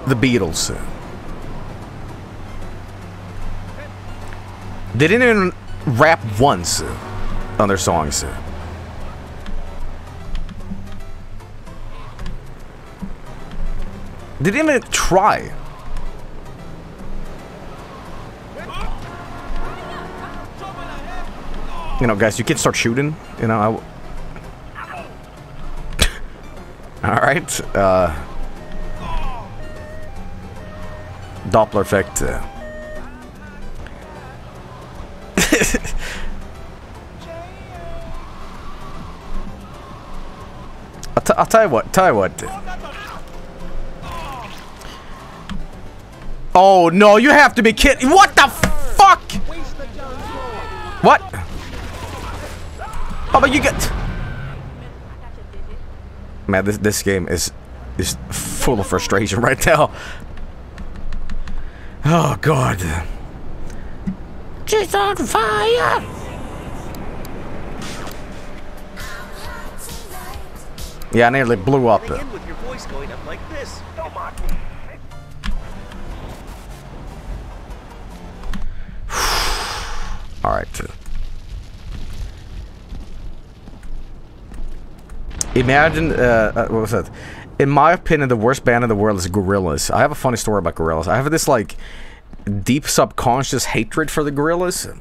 the Beatles. They didn't even rap once on their songs. Didn't even try. You know, guys, you can start shooting. You know, I... *laughs* All right. Uh, Doppler effect. *laughs* I'll, tell you what. Tell you what. Oh no! You have to be kidding! What the fuck? What? Oh, but you get. Man, this this game is is full of frustration *laughs* right now. Oh God. She's on fire. Yeah, I nearly blew up. Begin with your voice going up like this. *sighs* All right. Imagine, uh, uh, what was that? In my opinion, the worst band in the world is Gorillaz. I have a funny story about Gorillaz. I have this like deep subconscious hatred for the Gorillaz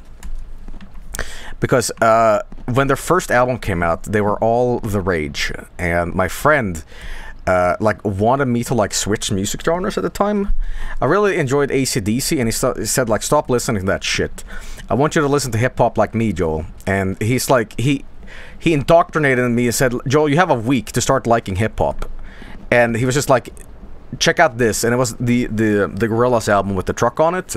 because uh, when their first album came out, they were all the rage, and my friend. Uh, like wanted me to like switch music genres at the time. I really enjoyed ACDC, and he, he said like, "Stop listening to that shit. I want you to listen to hip hop like me, Joel." And he's like, he he indoctrinated me and said, "Joel, you have a week to start liking hip hop." And he was just like, "Check out this," and it was the the the Gorillaz album with the truck on it.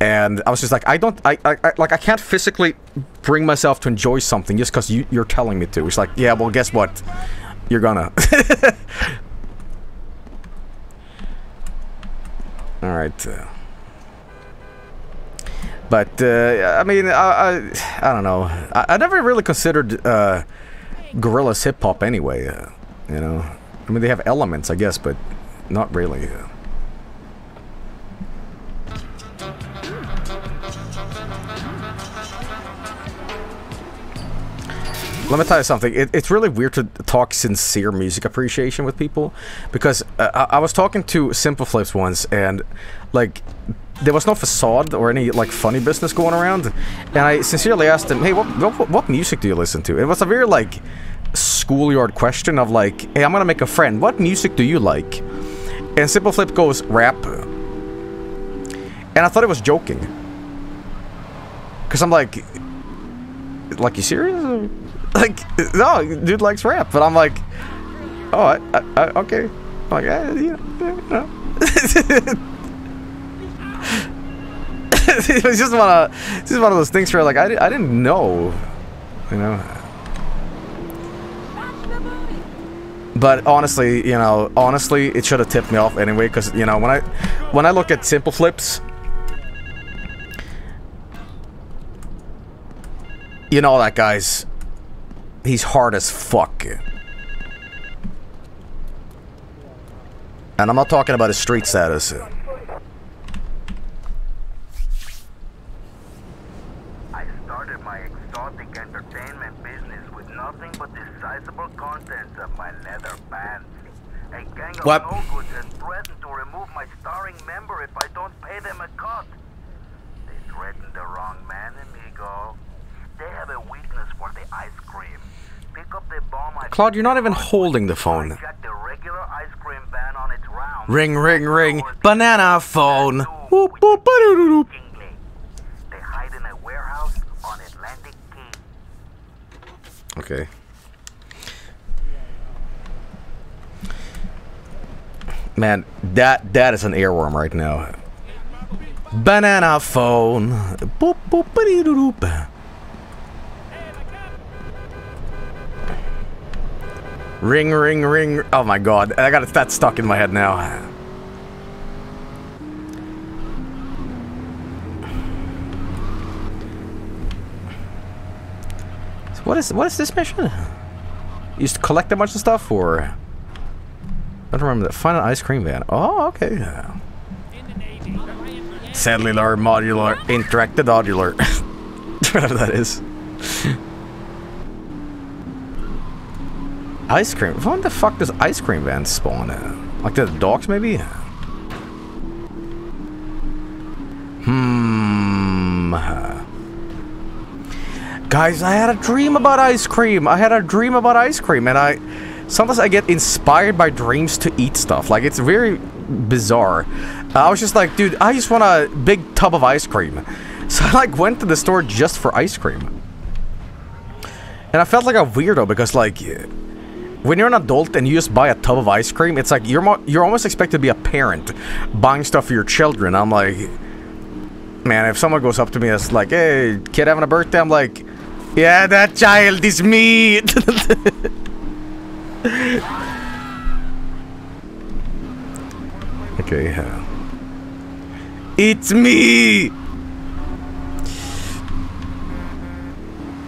And I was just like, I don't, I, I, I like, I can't physically bring myself to enjoy something just because you, you're telling me to. It's like, yeah, well, guess what? You're gonna. *laughs* All right. Uh, but uh, I mean, I, I, I don't know. I, I never really considered uh, Gorillaz hip hop anyway. Uh, you know, I mean, they have elements, I guess, but not really. Uh. Let me tell you something. It, it's really weird to talk sincere music appreciation with people because uh, I, I was talking to Simple Flips once and like there was no facade or any like funny business going around and I sincerely asked him, "Hey, what what, what music do you listen to?" It was a very like schoolyard question of like, "Hey, I'm gonna make a friend. What music do you like?" And Simple Flip goes, "Rap." And I thought it was joking because I'm like, like you serious? Like no dude likes rap but i'm like oh I, I, I, okay I'm like eh, yeah, yeah, yeah. *laughs* it was just one of just one of those things where like I, I didn't know you know but honestly you know honestly it should have tipped me off anyway because you know when i when i look at simple flips you know that guy's He's hard as fuck. And I'm not talking about his street status. I started my exotic entertainment business with nothing but the sizable contents of my leather pants. Gang of What? no-goods has threatened to remove my starring member if I don't pay them a cut. They threatened the wrong man, amigo. They have a weakness Claude, you're not even holding the phone. Ring, ring, ring. Banana phone. Okay. Man, that that is an earworm right now. Banana phone. Boop, boop, Ring, ring, ring. Oh my god, I got that stuck in my head now. So what is what is this mission? You used to collect a bunch of stuff, or I don't remember that. Find an ice cream van. Oh, okay. Cellular, modular, interactive modular. *laughs* Whatever that is. *laughs* Ice cream. When the fuck does ice cream vans spawn at? Like the docks, maybe? Hmm. Guys, I had a dream about ice cream. I had a dream about ice cream, and I sometimes I get inspired by dreams to eat stuff. Like it's very bizarre. I was just like, dude, I just want a big tub of ice cream. *laughs* So I like went to the store just for ice cream. And I felt like a weirdo because like when you're an adult and you just buy a tub of ice cream, it's like you're you're almost expected to be a parent buying stuff for your children. I'm like, man, if someone goes up to me and is like, "Hey, kid having a birthday," I'm like, "Yeah, that child is me." *laughs* okay, yeah. It's me.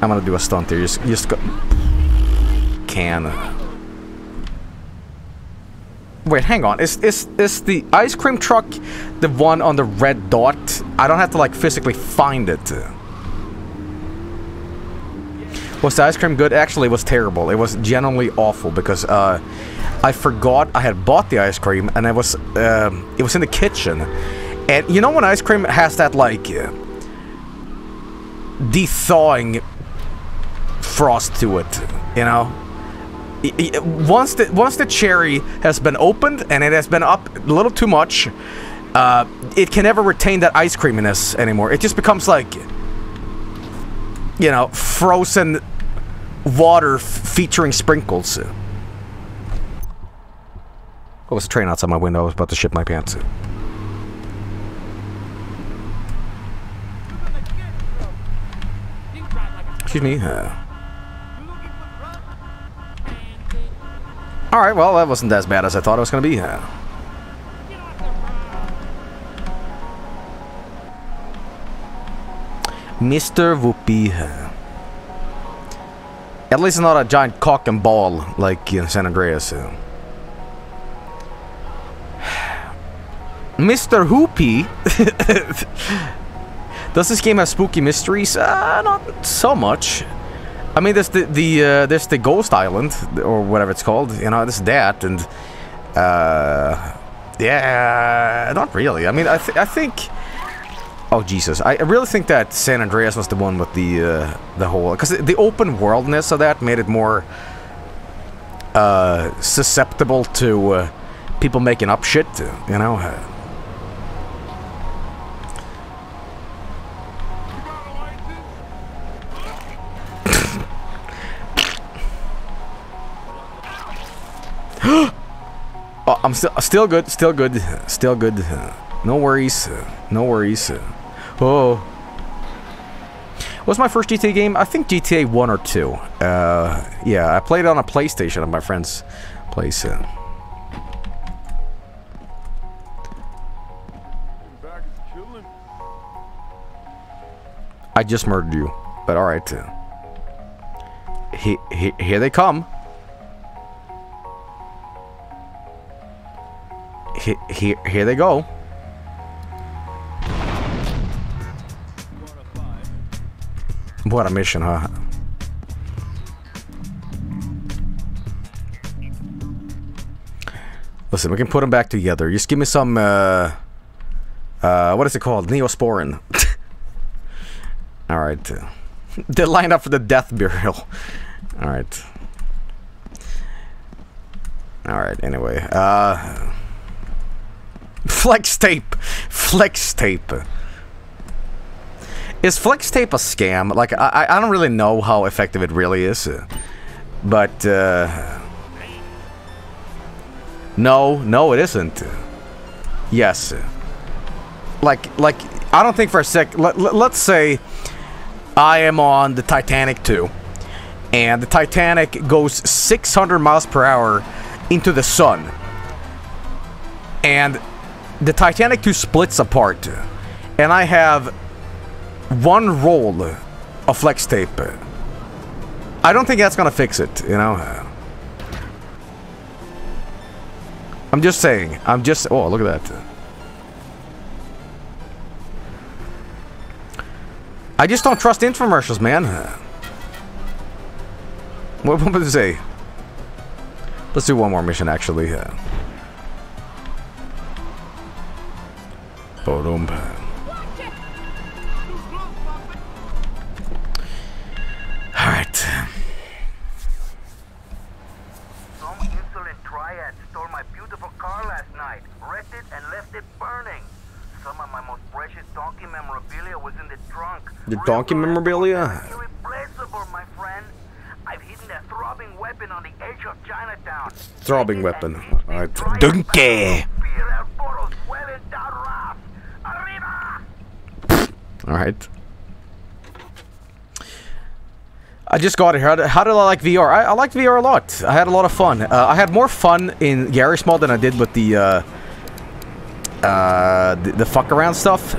I'm gonna do a stunt here. Just, just go. Can. Wait, hang on. Is is is the ice cream truck the one on the red dot? I don't have to like physically find it. Was the ice cream good? Actually, it was terrible. It was genuinely awful because uh, I forgot I had bought the ice cream and it was um, it was in the kitchen. And you know when ice cream has that like uh, de-thawing frost to it, you know? Once the once the cherry has been opened and it has been up a little too much, uh, it can never retain that ice creaminess anymore. It just becomes like, you know, frozen water featuring sprinkles. What was a train outside my window. I was about to shit my pants. Excuse me. Uh, all right. Well, that wasn't as bad as I thought it was going to be. Mr. Whoopee. At least it's not a giant cock and ball like in San Andreas. Mr. Whoopee. *laughs* Does this game have spooky mysteries? Uh, not so much. I mean, there's the the uh, there's the Ghost Island or whatever it's called. You know, there's that and uh, yeah, not really. I mean, I th I think. Oh Jesus! I really think that San Andreas was the one with the uh, the whole because the open worldness of that made it more uh, susceptible to uh, people making up shit. You know. *gasps* Oh, I'm still still good, still good, still good. No worries, no worries. Oh, what's my first GTA game? I think GTA one or two. Uh, yeah, I played it on a PlayStation at my friend's place. Uh, I just murdered you, but all right. He, he, here they come. Here, here, they go. What a mission, huh? Listen, we can put them back together. Just give me some, uh... Uh, what is it called? Neosporin. *laughs* Alright. *laughs* They lined up for the death burial. *laughs* Alright. All right. Anyway, uh, flex tape, flex tape. Is flex tape a scam? Like I, I don't really know how effective it really is, uh, but uh, no, no, it isn't. Yes. Like, like I don't think for a sec. Let, let, let's say I am on the Titanic 2, and the Titanic goes 600 miles per hour into the sun, and the Titanic 2 splits apart, and I have one roll of flex tape. I don't think that's gonna fix it, you know. I'm just saying. I'm just. Oh, look at that. I just don't trust infomercials, man. What would I say? Let's do one more mission, actually. Boom. Alright. Some insolent triad stole my beautiful car last night, wrecked it and left it burning. Some of my most precious donkey memorabilia was in the trunk. The donkey memorabilia? Irreplaceable, my friend. I've hidden a throbbing weapon on the edge of Chinatown. Throbbing weapon. Alright. Donkey! Alright. I just got it. How did, how did I like VR? I, I liked VR a lot. I had a lot of fun. Uh, I had more fun in Garry's Mod than I did with the, uh, uh, the, the fuck around stuff.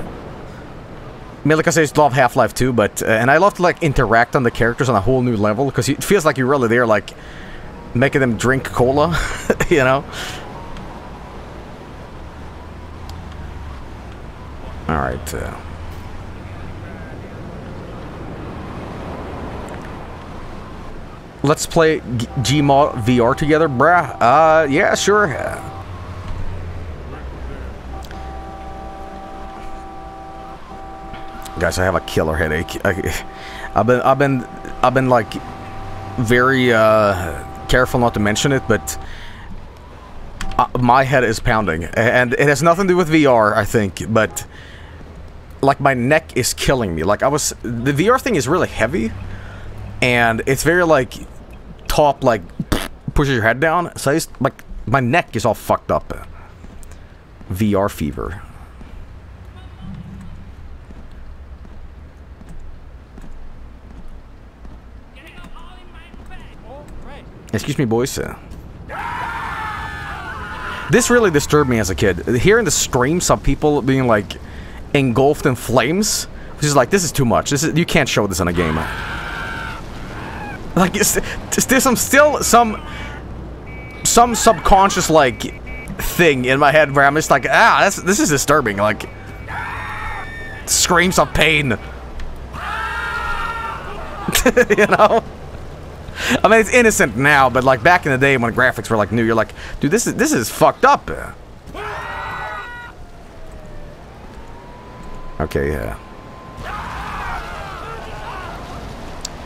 Mean, like I just love Half-Life 2, but, uh, and I love to, like, interact on the characters on a whole new level, because it feels like you're really there, like, making them drink cola, *laughs* you know? Alright, Let's play Gmod VR together, bruh. Uh, yeah, sure. Guys, I have a killer headache. I, have been, I've been, I've been like very uh, careful not to mention it, but uh, my head is pounding, and it has nothing to do with VR, I think, but like my neck is killing me. Like I was, the VR thing is really heavy, and it's very like top, like pushes your head down. So I just like my neck is all fucked up. VR fever. Excuse me, boys. This really disturbed me as a kid. Hearing the screams of people being like engulfed in flames, which is like, this is too much. This is you can't show this in a game. Like, there's some still some some subconscious like thing in my head where I'm just like, ah, this is disturbing. Like, screams of pain. *laughs* you know. I mean, it's innocent now, but like back in the day when graphics were like new, you're like, dude, this is this is fucked up. Okay, yeah.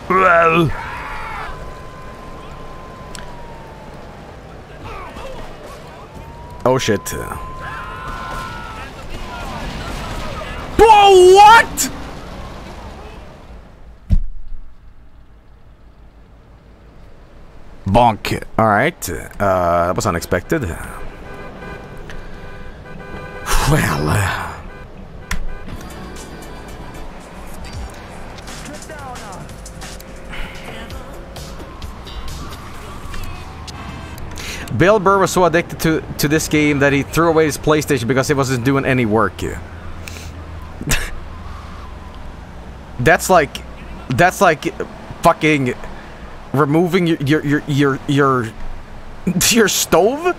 Well. Oh shit. Whoa, what? Bonk. Alright. Uh, that was unexpected. Well. Bill Burr was so addicted to, to this game that he threw away his PlayStation because it wasn't doing any work. *laughs* that's like, that's like fucking removing your your your your your, *laughs* your stove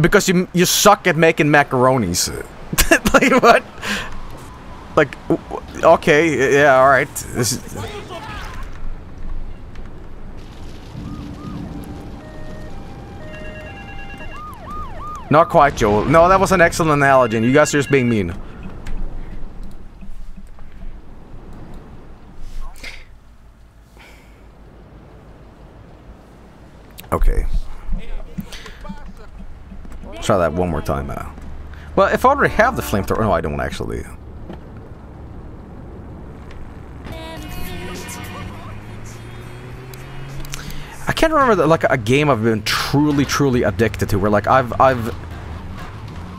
because you you suck at making macaronis. *laughs* like what? Like okay, yeah, all right. This is, Not quite, Joel. No, that was an excellent analogy. You guys are just being mean. Okay. try that one more time. Uh, well, if I already have the flamethrower, no, I don't actually. Can't remember like a game I've been truly, truly addicted to. Where like I've, I've.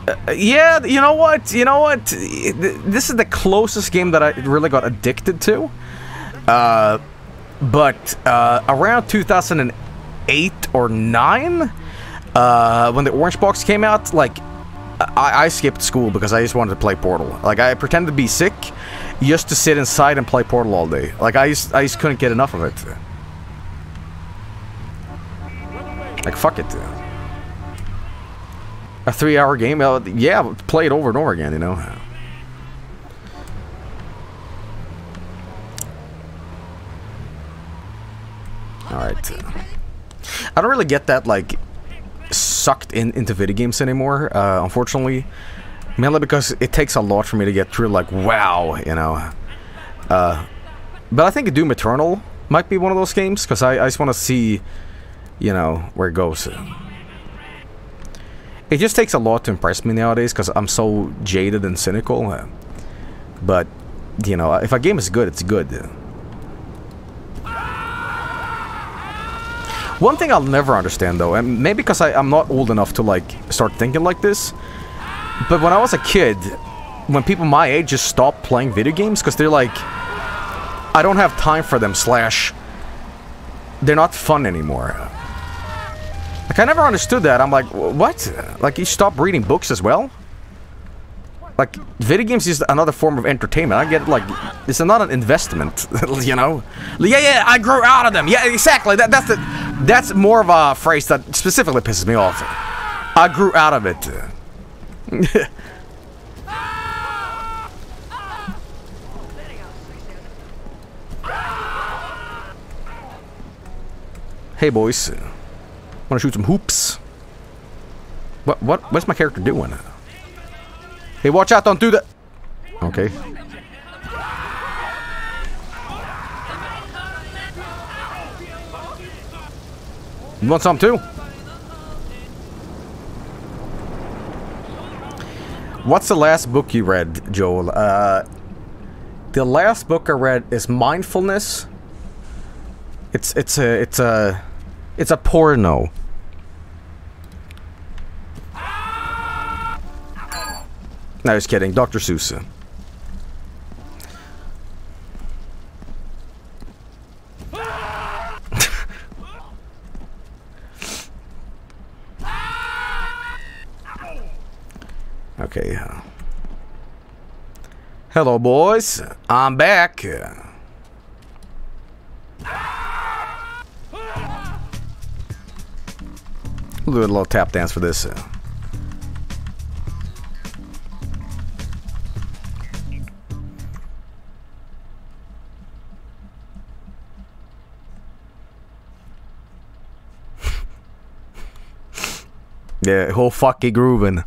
Uh, yeah, you know what? You know what? This is the closest game that I really got addicted to. Uh, but uh, around 2008 or 9, uh, when the Orange Box came out, like I, I skipped school because I just wanted to play Portal. Like I pretended to be sick just to sit inside and play Portal all day. Like I just, I just couldn't get enough of it. Like fuck it. A three-hour game? Uh, yeah, play it over and over again. You know. All right. I don't really get that like sucked in into video games anymore. Uh, unfortunately, mainly because it takes a lot for me to get through. Like wow, you know. Uh, but I think Doom Eternal might be one of those games because I, I just want to see, you know, where it goes. It just takes a lot to impress me nowadays because I'm so jaded and cynical. But, you know, if a game is good, it's good. One thing I'll never understand though, and maybe because I'm not old enough to like start thinking like this, but when I was a kid, when people my age just stopped playing video games because they're like, I don't have time for them, slash, they're not fun anymore. Like, I never understood that. I'm like, what? Like, you stop reading books as well? Like, video games is another form of entertainment. I get, like, it's not an investment, *laughs* you know? Yeah, yeah, I grew out of them. Yeah, exactly. That, that's the, that's more of a phrase that specifically pisses me off. I grew out of it. *laughs* hey, boys. Want to shoot some hoops? What? What? What's my character doing? Hey, watch out! Don't do that. Okay. You want some too? What's the last book you read, Joel? Uh, the last book I read is Mindfulness. It's it's a it's a it's a porno. No, just kidding. Dr. Seuss. *laughs* okay. Uh, hello, boys. I'm back. We'll do a little tap dance for this. Yeah, whole fucking grooving.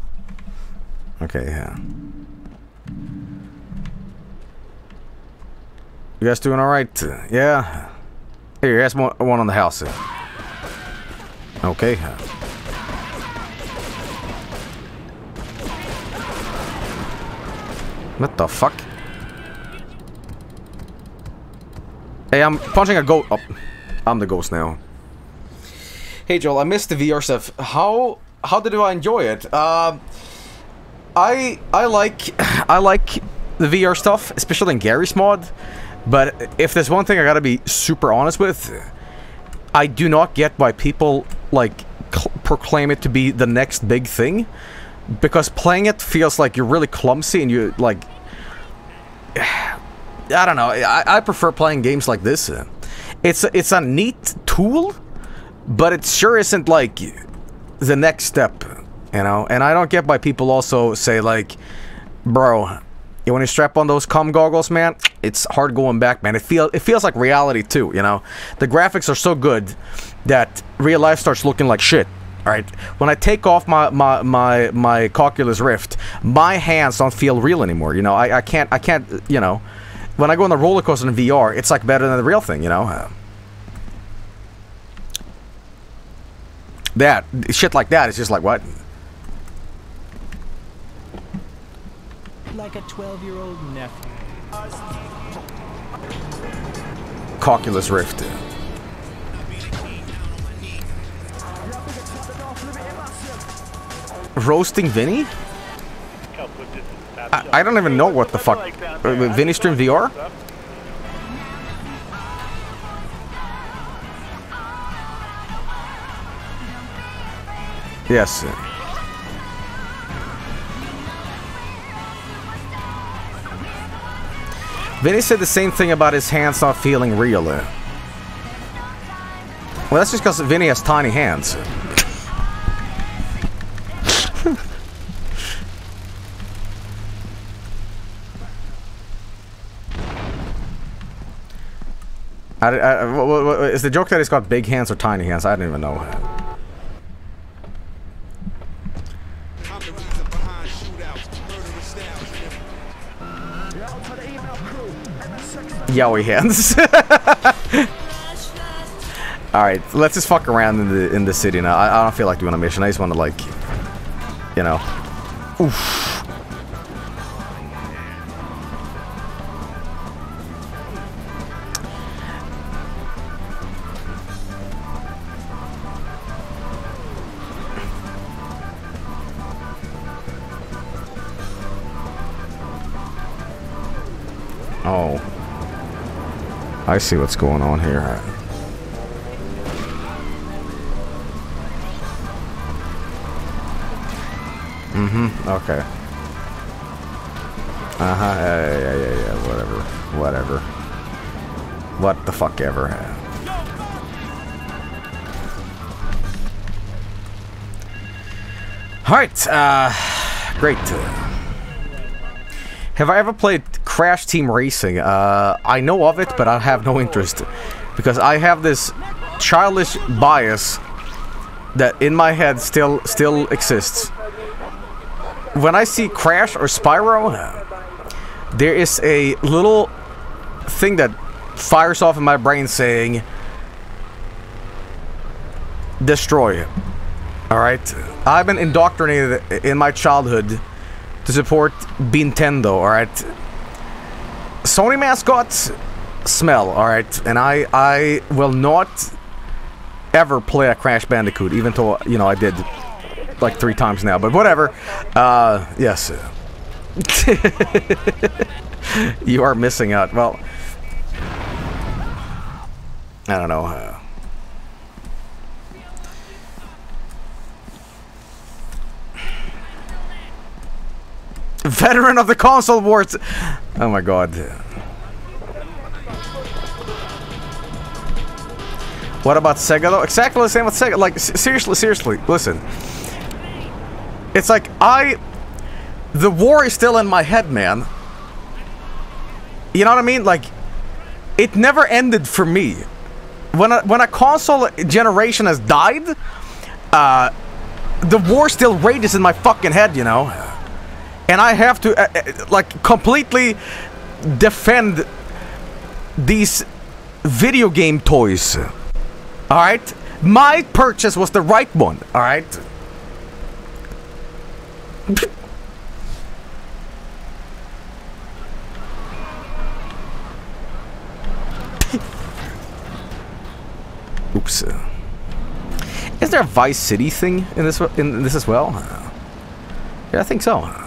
Okay, yeah. You guys doing alright? Yeah? Here, one, one on the house. Okay. What the fuck? Hey, I'm punching a goat. Oh, I'm the ghost now. Hey Joel, I missed the VR stuff. How how did I enjoy it? Uh, I I like *clears throat* I like the VR stuff, especially in Garry's Mod. But if there's one thing I gotta be super honest with, I do not get why people like proclaim it to be the next big thing, because playing it feels like you're really clumsy and you like. *sighs* I don't know. I, I prefer playing games like this. It's a, it's a neat tool, but it sure isn't like the next step, you know? And I don't get why people also say, like, bro, you want to strap on those cum goggles, man? It's hard going back, man. It feel it feels like reality too, you know. The graphics are so good that real life starts looking like shit. All right. When I take off my my my my Oculus Rift, my hands don't feel real anymore. You know, I I can't I can't you know. When I go on the roller coaster in VR, it's like better than the real thing. You know. that shit like that is just like what? Like a 12-year-old nephew. Calculus Rift. Roasting Vinny? I, I, don't even know what the fuck. Uh, Vinny Stream VR? Yes. Vinny said the same thing about his hands not feeling real. uh. Well, that's just because Vinny has tiny hands. *laughs* I, I, wha- wha- wha- is the joke that he's got big hands or tiny hands? I don't even know. Yowie hands. *laughs* All right, let's just fuck around in the in the city now. I, I don't feel like doing a mission. I just want to like, you know. Oof. Oh. I see what's going on here. Mm-hmm. Okay. Uh-huh. Yeah, yeah, yeah, yeah. Whatever. Whatever. What the fuck ever. Alright, uh... Great. Have I ever played Crash Team Racing? Uh, I know of it, but I have no interest. Because I have this childish bias that in my head still still exists. When I see Crash or Spyro, there is a little thing that fires off in my brain saying, Destroy. it. Alright? I've been indoctrinated in my childhood to support Nintendo, alright? Sony mascots smell, alright? And I I will not ever play a Crash Bandicoot, even though, you know, I did like three times now, but whatever. Uh, yes. *laughs* you are missing out. Well, I don't know. Veteran of the console wars. Oh my god. What about Sega though? Exactly the same with Sega. Like seriously, seriously, listen. It's like I the war is still in my head, man. You know what I mean? Like it never ended for me. When a, when a console generation has died, uh the war still rages in my fucking head, you know. And I have to uh, uh, like completely defend these video game toys. All right? My purchase was the right one, all right? *laughs* Oops. Is there a Vice City thing in this in this as well? Yeah, I think so.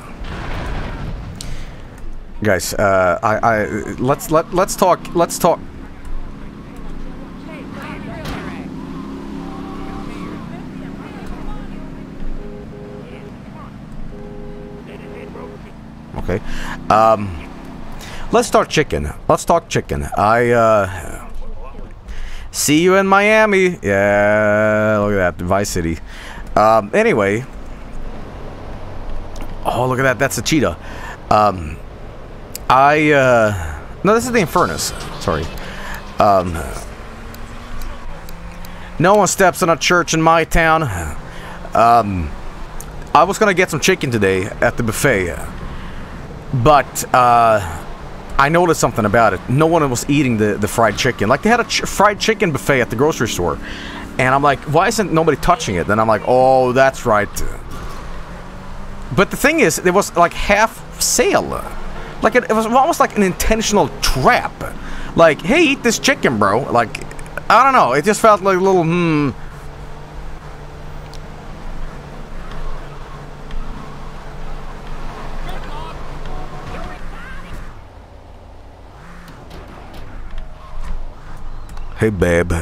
Guys, uh, I, I let's let let's talk. Let's talk. Okay. Um, let's talk chicken. Let's talk chicken. I uh, see you in Miami. Yeah, look at that, Vice City. Um, anyway. Oh, look at that. That's a cheetah. Um, I, uh... No, this is the Infernus. Sorry. Um... No one steps in a church in my town. Um... I was gonna get some chicken today at the buffet. But, uh... I noticed something about it. No one was eating the, the fried chicken. Like, they had a ch fried chicken buffet at the grocery store. And I'm like, why isn't nobody touching it? Then I'm like, oh, that's right. But the thing is, it was like half sale. Like it, it was almost like an intentional trap. Like, hey, eat this chicken, bro. Like, I don't know. It just felt like a little hmm. Hey, babe.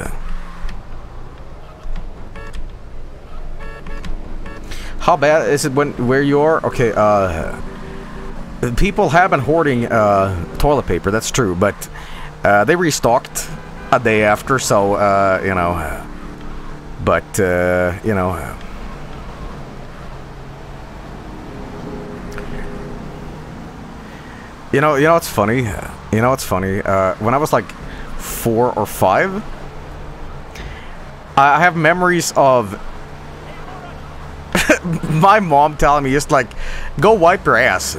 How bad is it when where you are? Okay, uh, people have been hoarding uh, toilet paper. That's true, but uh, they restocked a day after, so uh, you know. But uh, you know. You know, you know what's funny? You know what's funny? Uh, when I was like four or five, I have memories of *laughs* my mom telling me just like, go wipe your ass.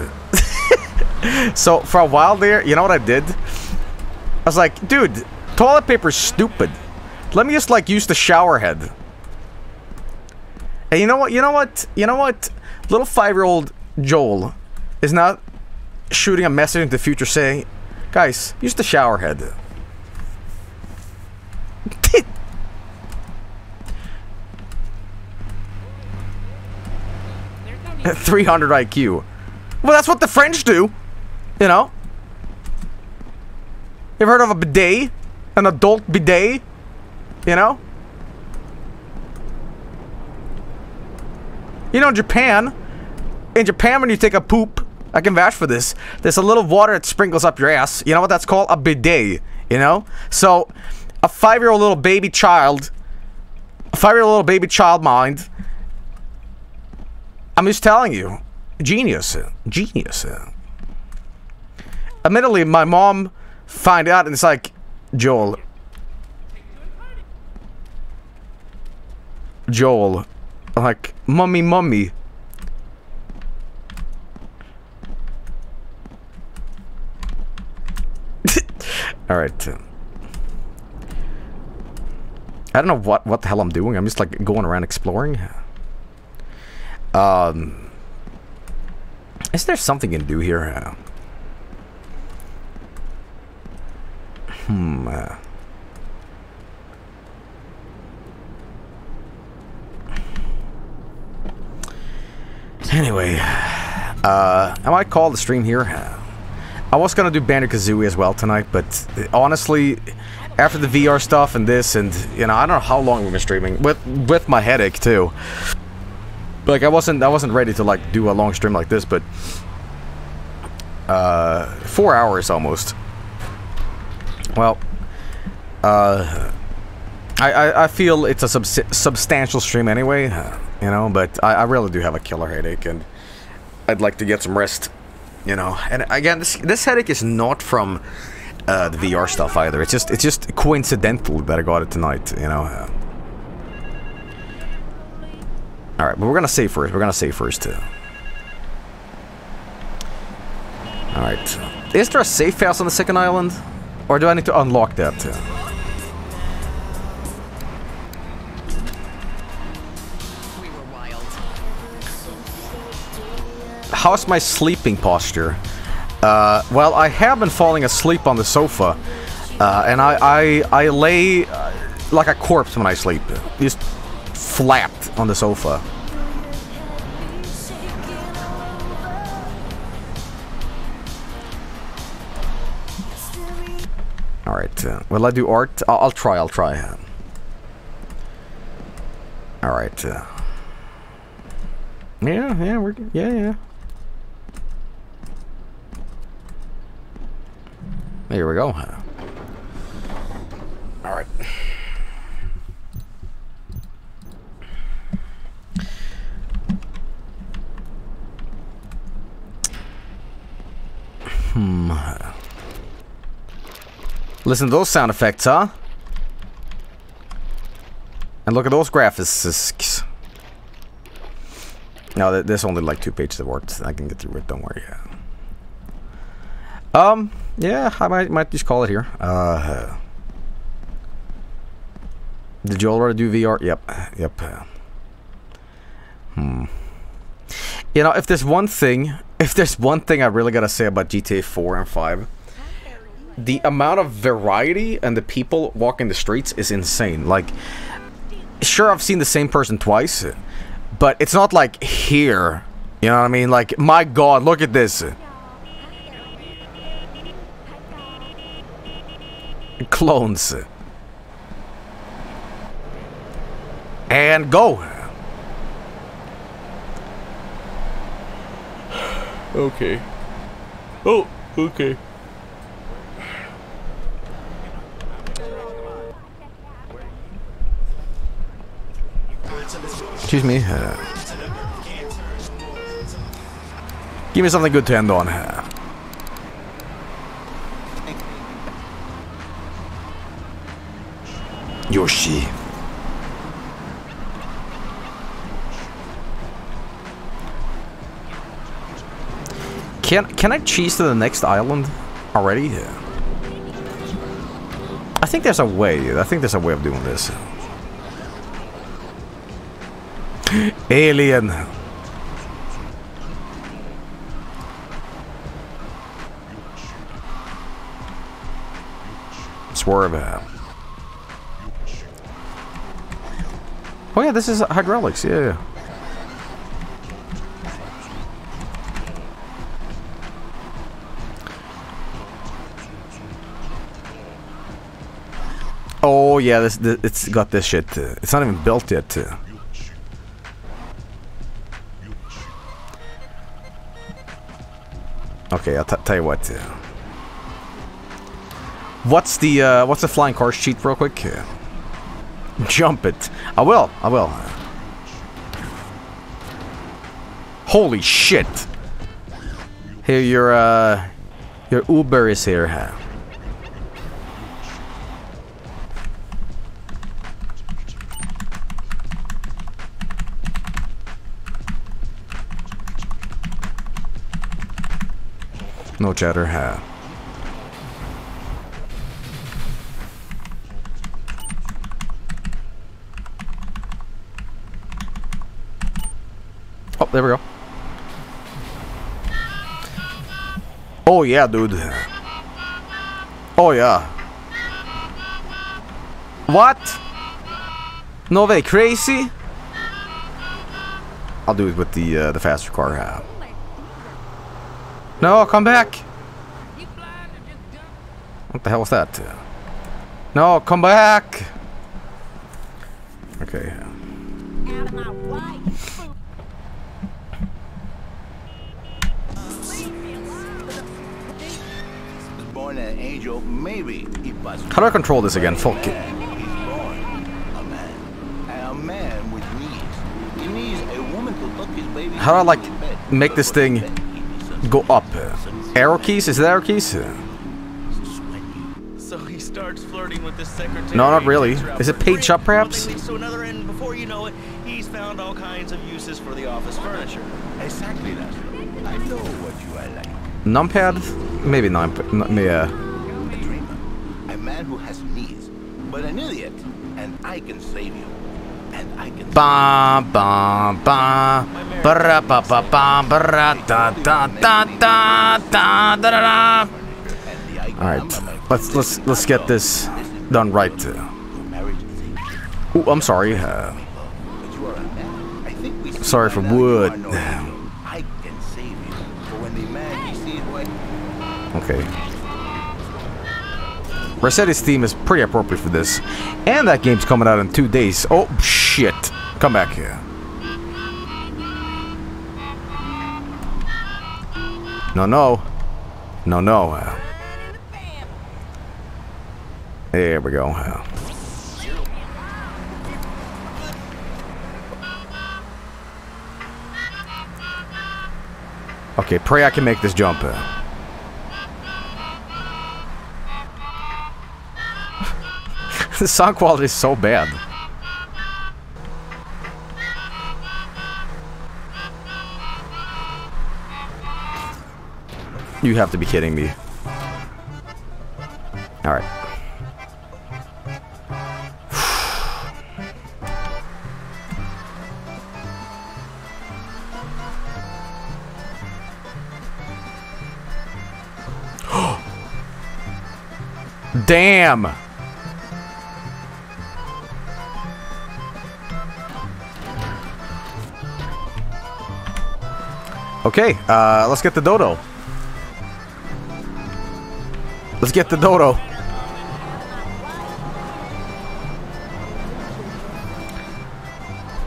So for a while there, you know what I did? I was like, dude, toilet paper's stupid. Let me just like use the shower head. And you know what? You know what? You know what? Little five-year-old Joel is not shooting a message into the future saying, guys, use the shower head. *laughs* 300 IQ. Well, that's what the French do. You know? You ever heard of a bidet? An adult bidet? You know? You know, in Japan, in Japan, when you take a poop, I can vouch for this, there's a little water that sprinkles up your ass. You know what that's called? A bidet. You know? So, a five-year-old little baby child, a five-year-old little baby child mind, I'm just telling you, genius, genius. Admittedly, my mom find out and it's like, Joel, Joel, like, mummy, mummy. *laughs* All right. I don't know what what the hell I'm doing. I'm just like going around exploring. Um, is there something you can do here? Hmm. Anyway, uh, I might call the stream here. I was gonna do Banjo-Kazooie as well tonight, but honestly, after the VR stuff and this, and you know, I don't know how long we've been streaming with with my headache too. Like I wasn't I wasn't ready to like do a long stream like this, but uh, four hours almost. Well, uh, I, I, I feel it's a subs substantial stream anyway, you know. But I, I really do have a killer headache, and I'd like to get some rest, you know. And again, this this headache is not from uh, the VR stuff either. It's just it's just coincidental that I got it tonight, you know. All right, but we're gonna save first. We're gonna save first too. All right. Is there a safe house on the second island, or do I need to unlock that? How's my sleeping posture? Uh, well, I have been falling asleep on the sofa, uh, and I, I, I lay uh, like a corpse when I sleep, just flat on the sofa. Alright, uh, will I do art? I'll, I'll try, I'll try. Alright. Uh, yeah, yeah, we're, yeah, yeah. There we go. Alright. Hmm. Listen to those sound effects, huh? And look at those graphics. No, there's only like two pages of art. I can get through it, don't worry. Um, yeah, I might, might just call it here. Uh, did you already do VR? Yep, yep. Hmm. You know, if there's one thing if there's one thing I really gotta say about GTA 4 and 5, the amount of variety and the people walking the streets is insane. Like, sure, I've seen the same person twice, but it's not like here. You know what I mean? Like, my god, look at this. Clones. And go. Okay. Oh, okay. Excuse me. Uh, give me something good to end on. Uh, Yoshi. Can can I cheese to the next island already? I think there's a way. I think there's a way of doing this. Alien. Swerve. Oh yeah, this is hydraulics. Yeah. yeah. Oh yeah, this, this it's got this shit. It's not even built yet. Okay, I'll tell you what. uh. What's the uh, what's the flying cars cheat real quick? Uh, *laughs* Jump it. I will. I will. Holy shit! Here, your uh, your Uber is here. No chatter. huh? Oh, there we go. Oh yeah, dude. Oh yeah. What? No way, crazy? I'll do it with the uh, the faster car. No, come back. What the hell was that? No, come back. Okay. born an angel, maybe How do I control this again? Fuck it. a man. And a man with needs. He needs a woman to tuck his baby. How do I like make this thing go up? Arrow keys? Is it arrow keys? So he starts flirting with this secretary. No, not really. takes her out Is it paid drinks, shop, one perhaps? thing leads to another, and before you know it, he's found all kinds of uses for the office furniture. Exactly that. I know what you are like. Numpad? Maybe numpad. n- Yeah. A dreamer. A man who has needs. But an idiot. And I can save you. And I can Ba ba ba. Ba ba ba ba ba da da da da da da da. All right, let's let's let's get this done right. Ooh, I'm sorry. Uh, sorry for wood. I Rossetti's theme is pretty appropriate for this. And that game's coming out in two days. Oh, shit. Come back here. No, no. No, no. Uh, There we go. Uh, Okay, pray I can make this jump. *laughs* the sound quality is so bad. You have to be kidding me. Alright. *gasps* Damn! Okay, uh, let's get the dodo. Let's get the dodo.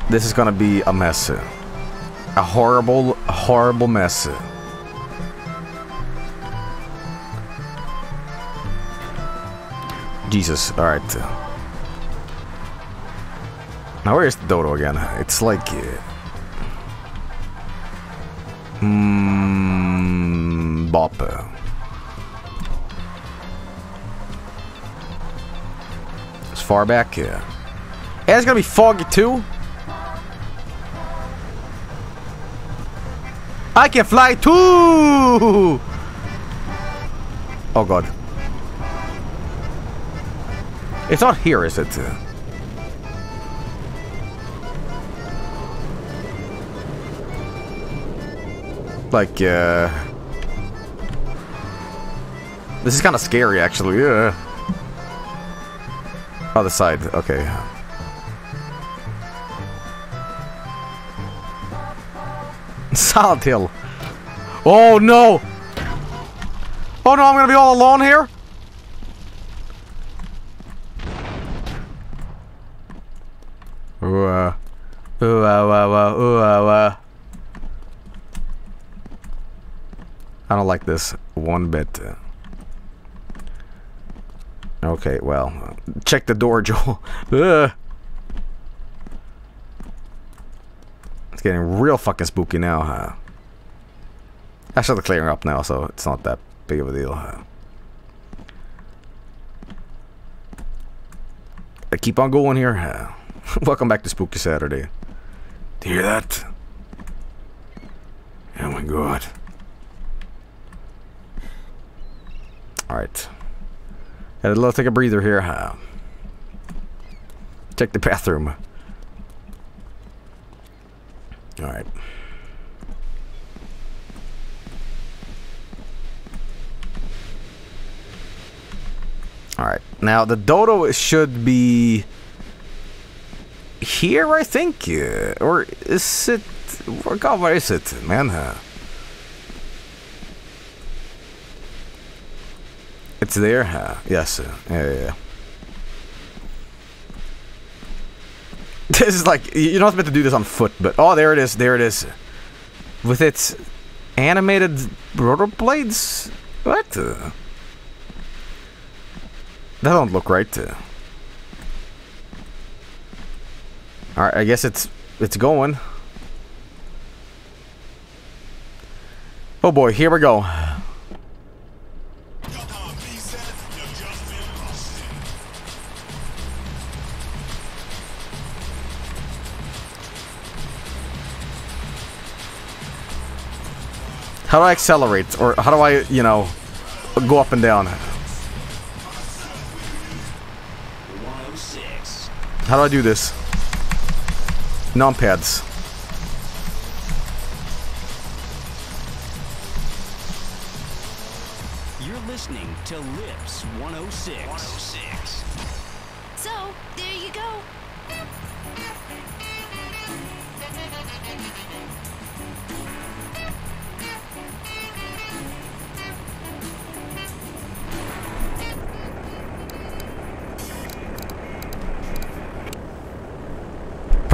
This is gonna be a mess. A horrible, horrible mess. Jesus, alright. Now where is the dodo again? It's like... Uh, far back. Yeah, it's gonna be foggy too. I can fly too! Oh god. It's not here, is it? Like, uh... This is kind of scary, actually. Yeah. Other side, okay. *laughs* Silent Hill. Oh no! Oh no, I'm gonna be all alone here? Ooh, uh, ooh, uh, uh, uh, ooh, uh, uh. I don't like this one bit. Okay, well, check the door, *laughs* Joel. Ugh. It's getting real fucking spooky now, huh? Actually, they're clearing up now, so it's not that big of a deal. Huh? I keep on going here. *laughs* Welcome back to Spooky Saturday. Do you hear that? Oh my god. Alright. Had a little take a breather here. Check the bathroom. Alright. Alright. Now, the dodo should be... Here, I think? Uh, or is it... God, where is it? Man, huh? It's there? Huh? Yes. Uh, yeah, yeah, yeah. *laughs* This is like, you're not meant to do this on foot, but... Oh, there it is, there it is. With its animated rollerblades? What? Uh, that don't look right. Uh. Alright, I guess it's it's going. Oh boy, here we go. How do I accelerate? Or how do I, you know, go up and down? How do I do this? Numpads.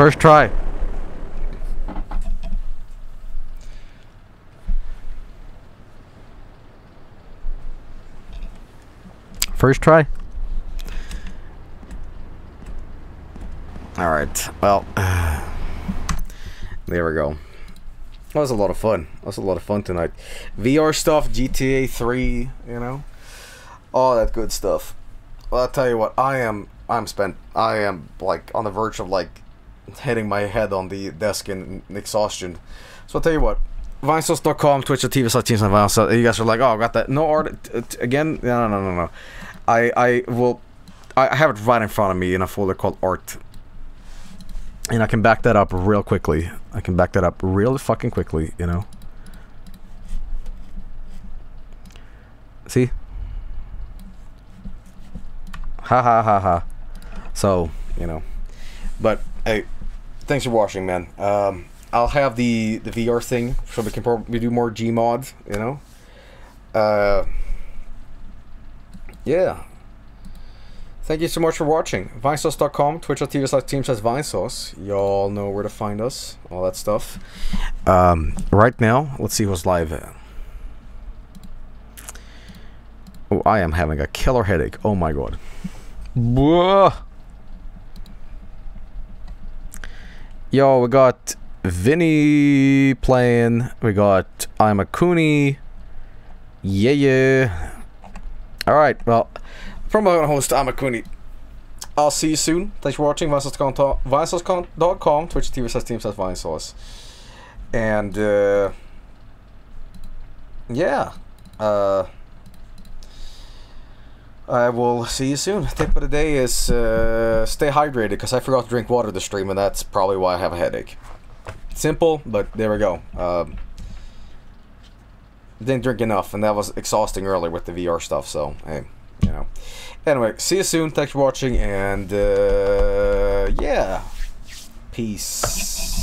First try. First try. All right. Well, *sighs* there we go. That was a lot of fun. That was a lot of fun tonight. VR stuff, GTA 3, you know, all that good stuff. Well, I'll tell you what. I am. I'm spent. I am like on the verge of like hitting my head on the desk in exhaustion. So I'll tell you what. Vinesauce.com, Twitch.tv slash Teams and So you guys are like, oh, I got that. No art again? No, no, no, no. I, I will. I I have it right in front of me in a folder called art. And I can back that up real quickly. I can back that up real fucking quickly, you know? See? Ha ha ha ha. So, you know. But hey, thanks for watching, man. Um, I'll have the the VR thing so we can probably do more Gmod, you know. Uh, yeah. Thank you so much for watching. Vinesauce.com, twitch.tv slash team says Vinesauce. Y'all know where to find us, all that stuff. Um, right now, let's see who's live. Oh, I am having a killer headache. Oh my god. Yo, we got Vinny playing. We got Imakuni. Yeah, yeah. Alright, well, from my own host, Imakuni. I'll see you soon. Thanks for watching. Vinesauce.com, Twitch TV says Team says Vinesauce. And, uh, yeah. Uh, I will see you soon. Tip of the day is uh, stay hydrated because I forgot to drink water this stream and that's probably why I have a headache. Simple, but there we go. Um, didn't drink enough and that was exhausting earlier with the VR stuff, so hey, you know. Anyway, see you soon. Thanks for watching and uh, yeah. Peace.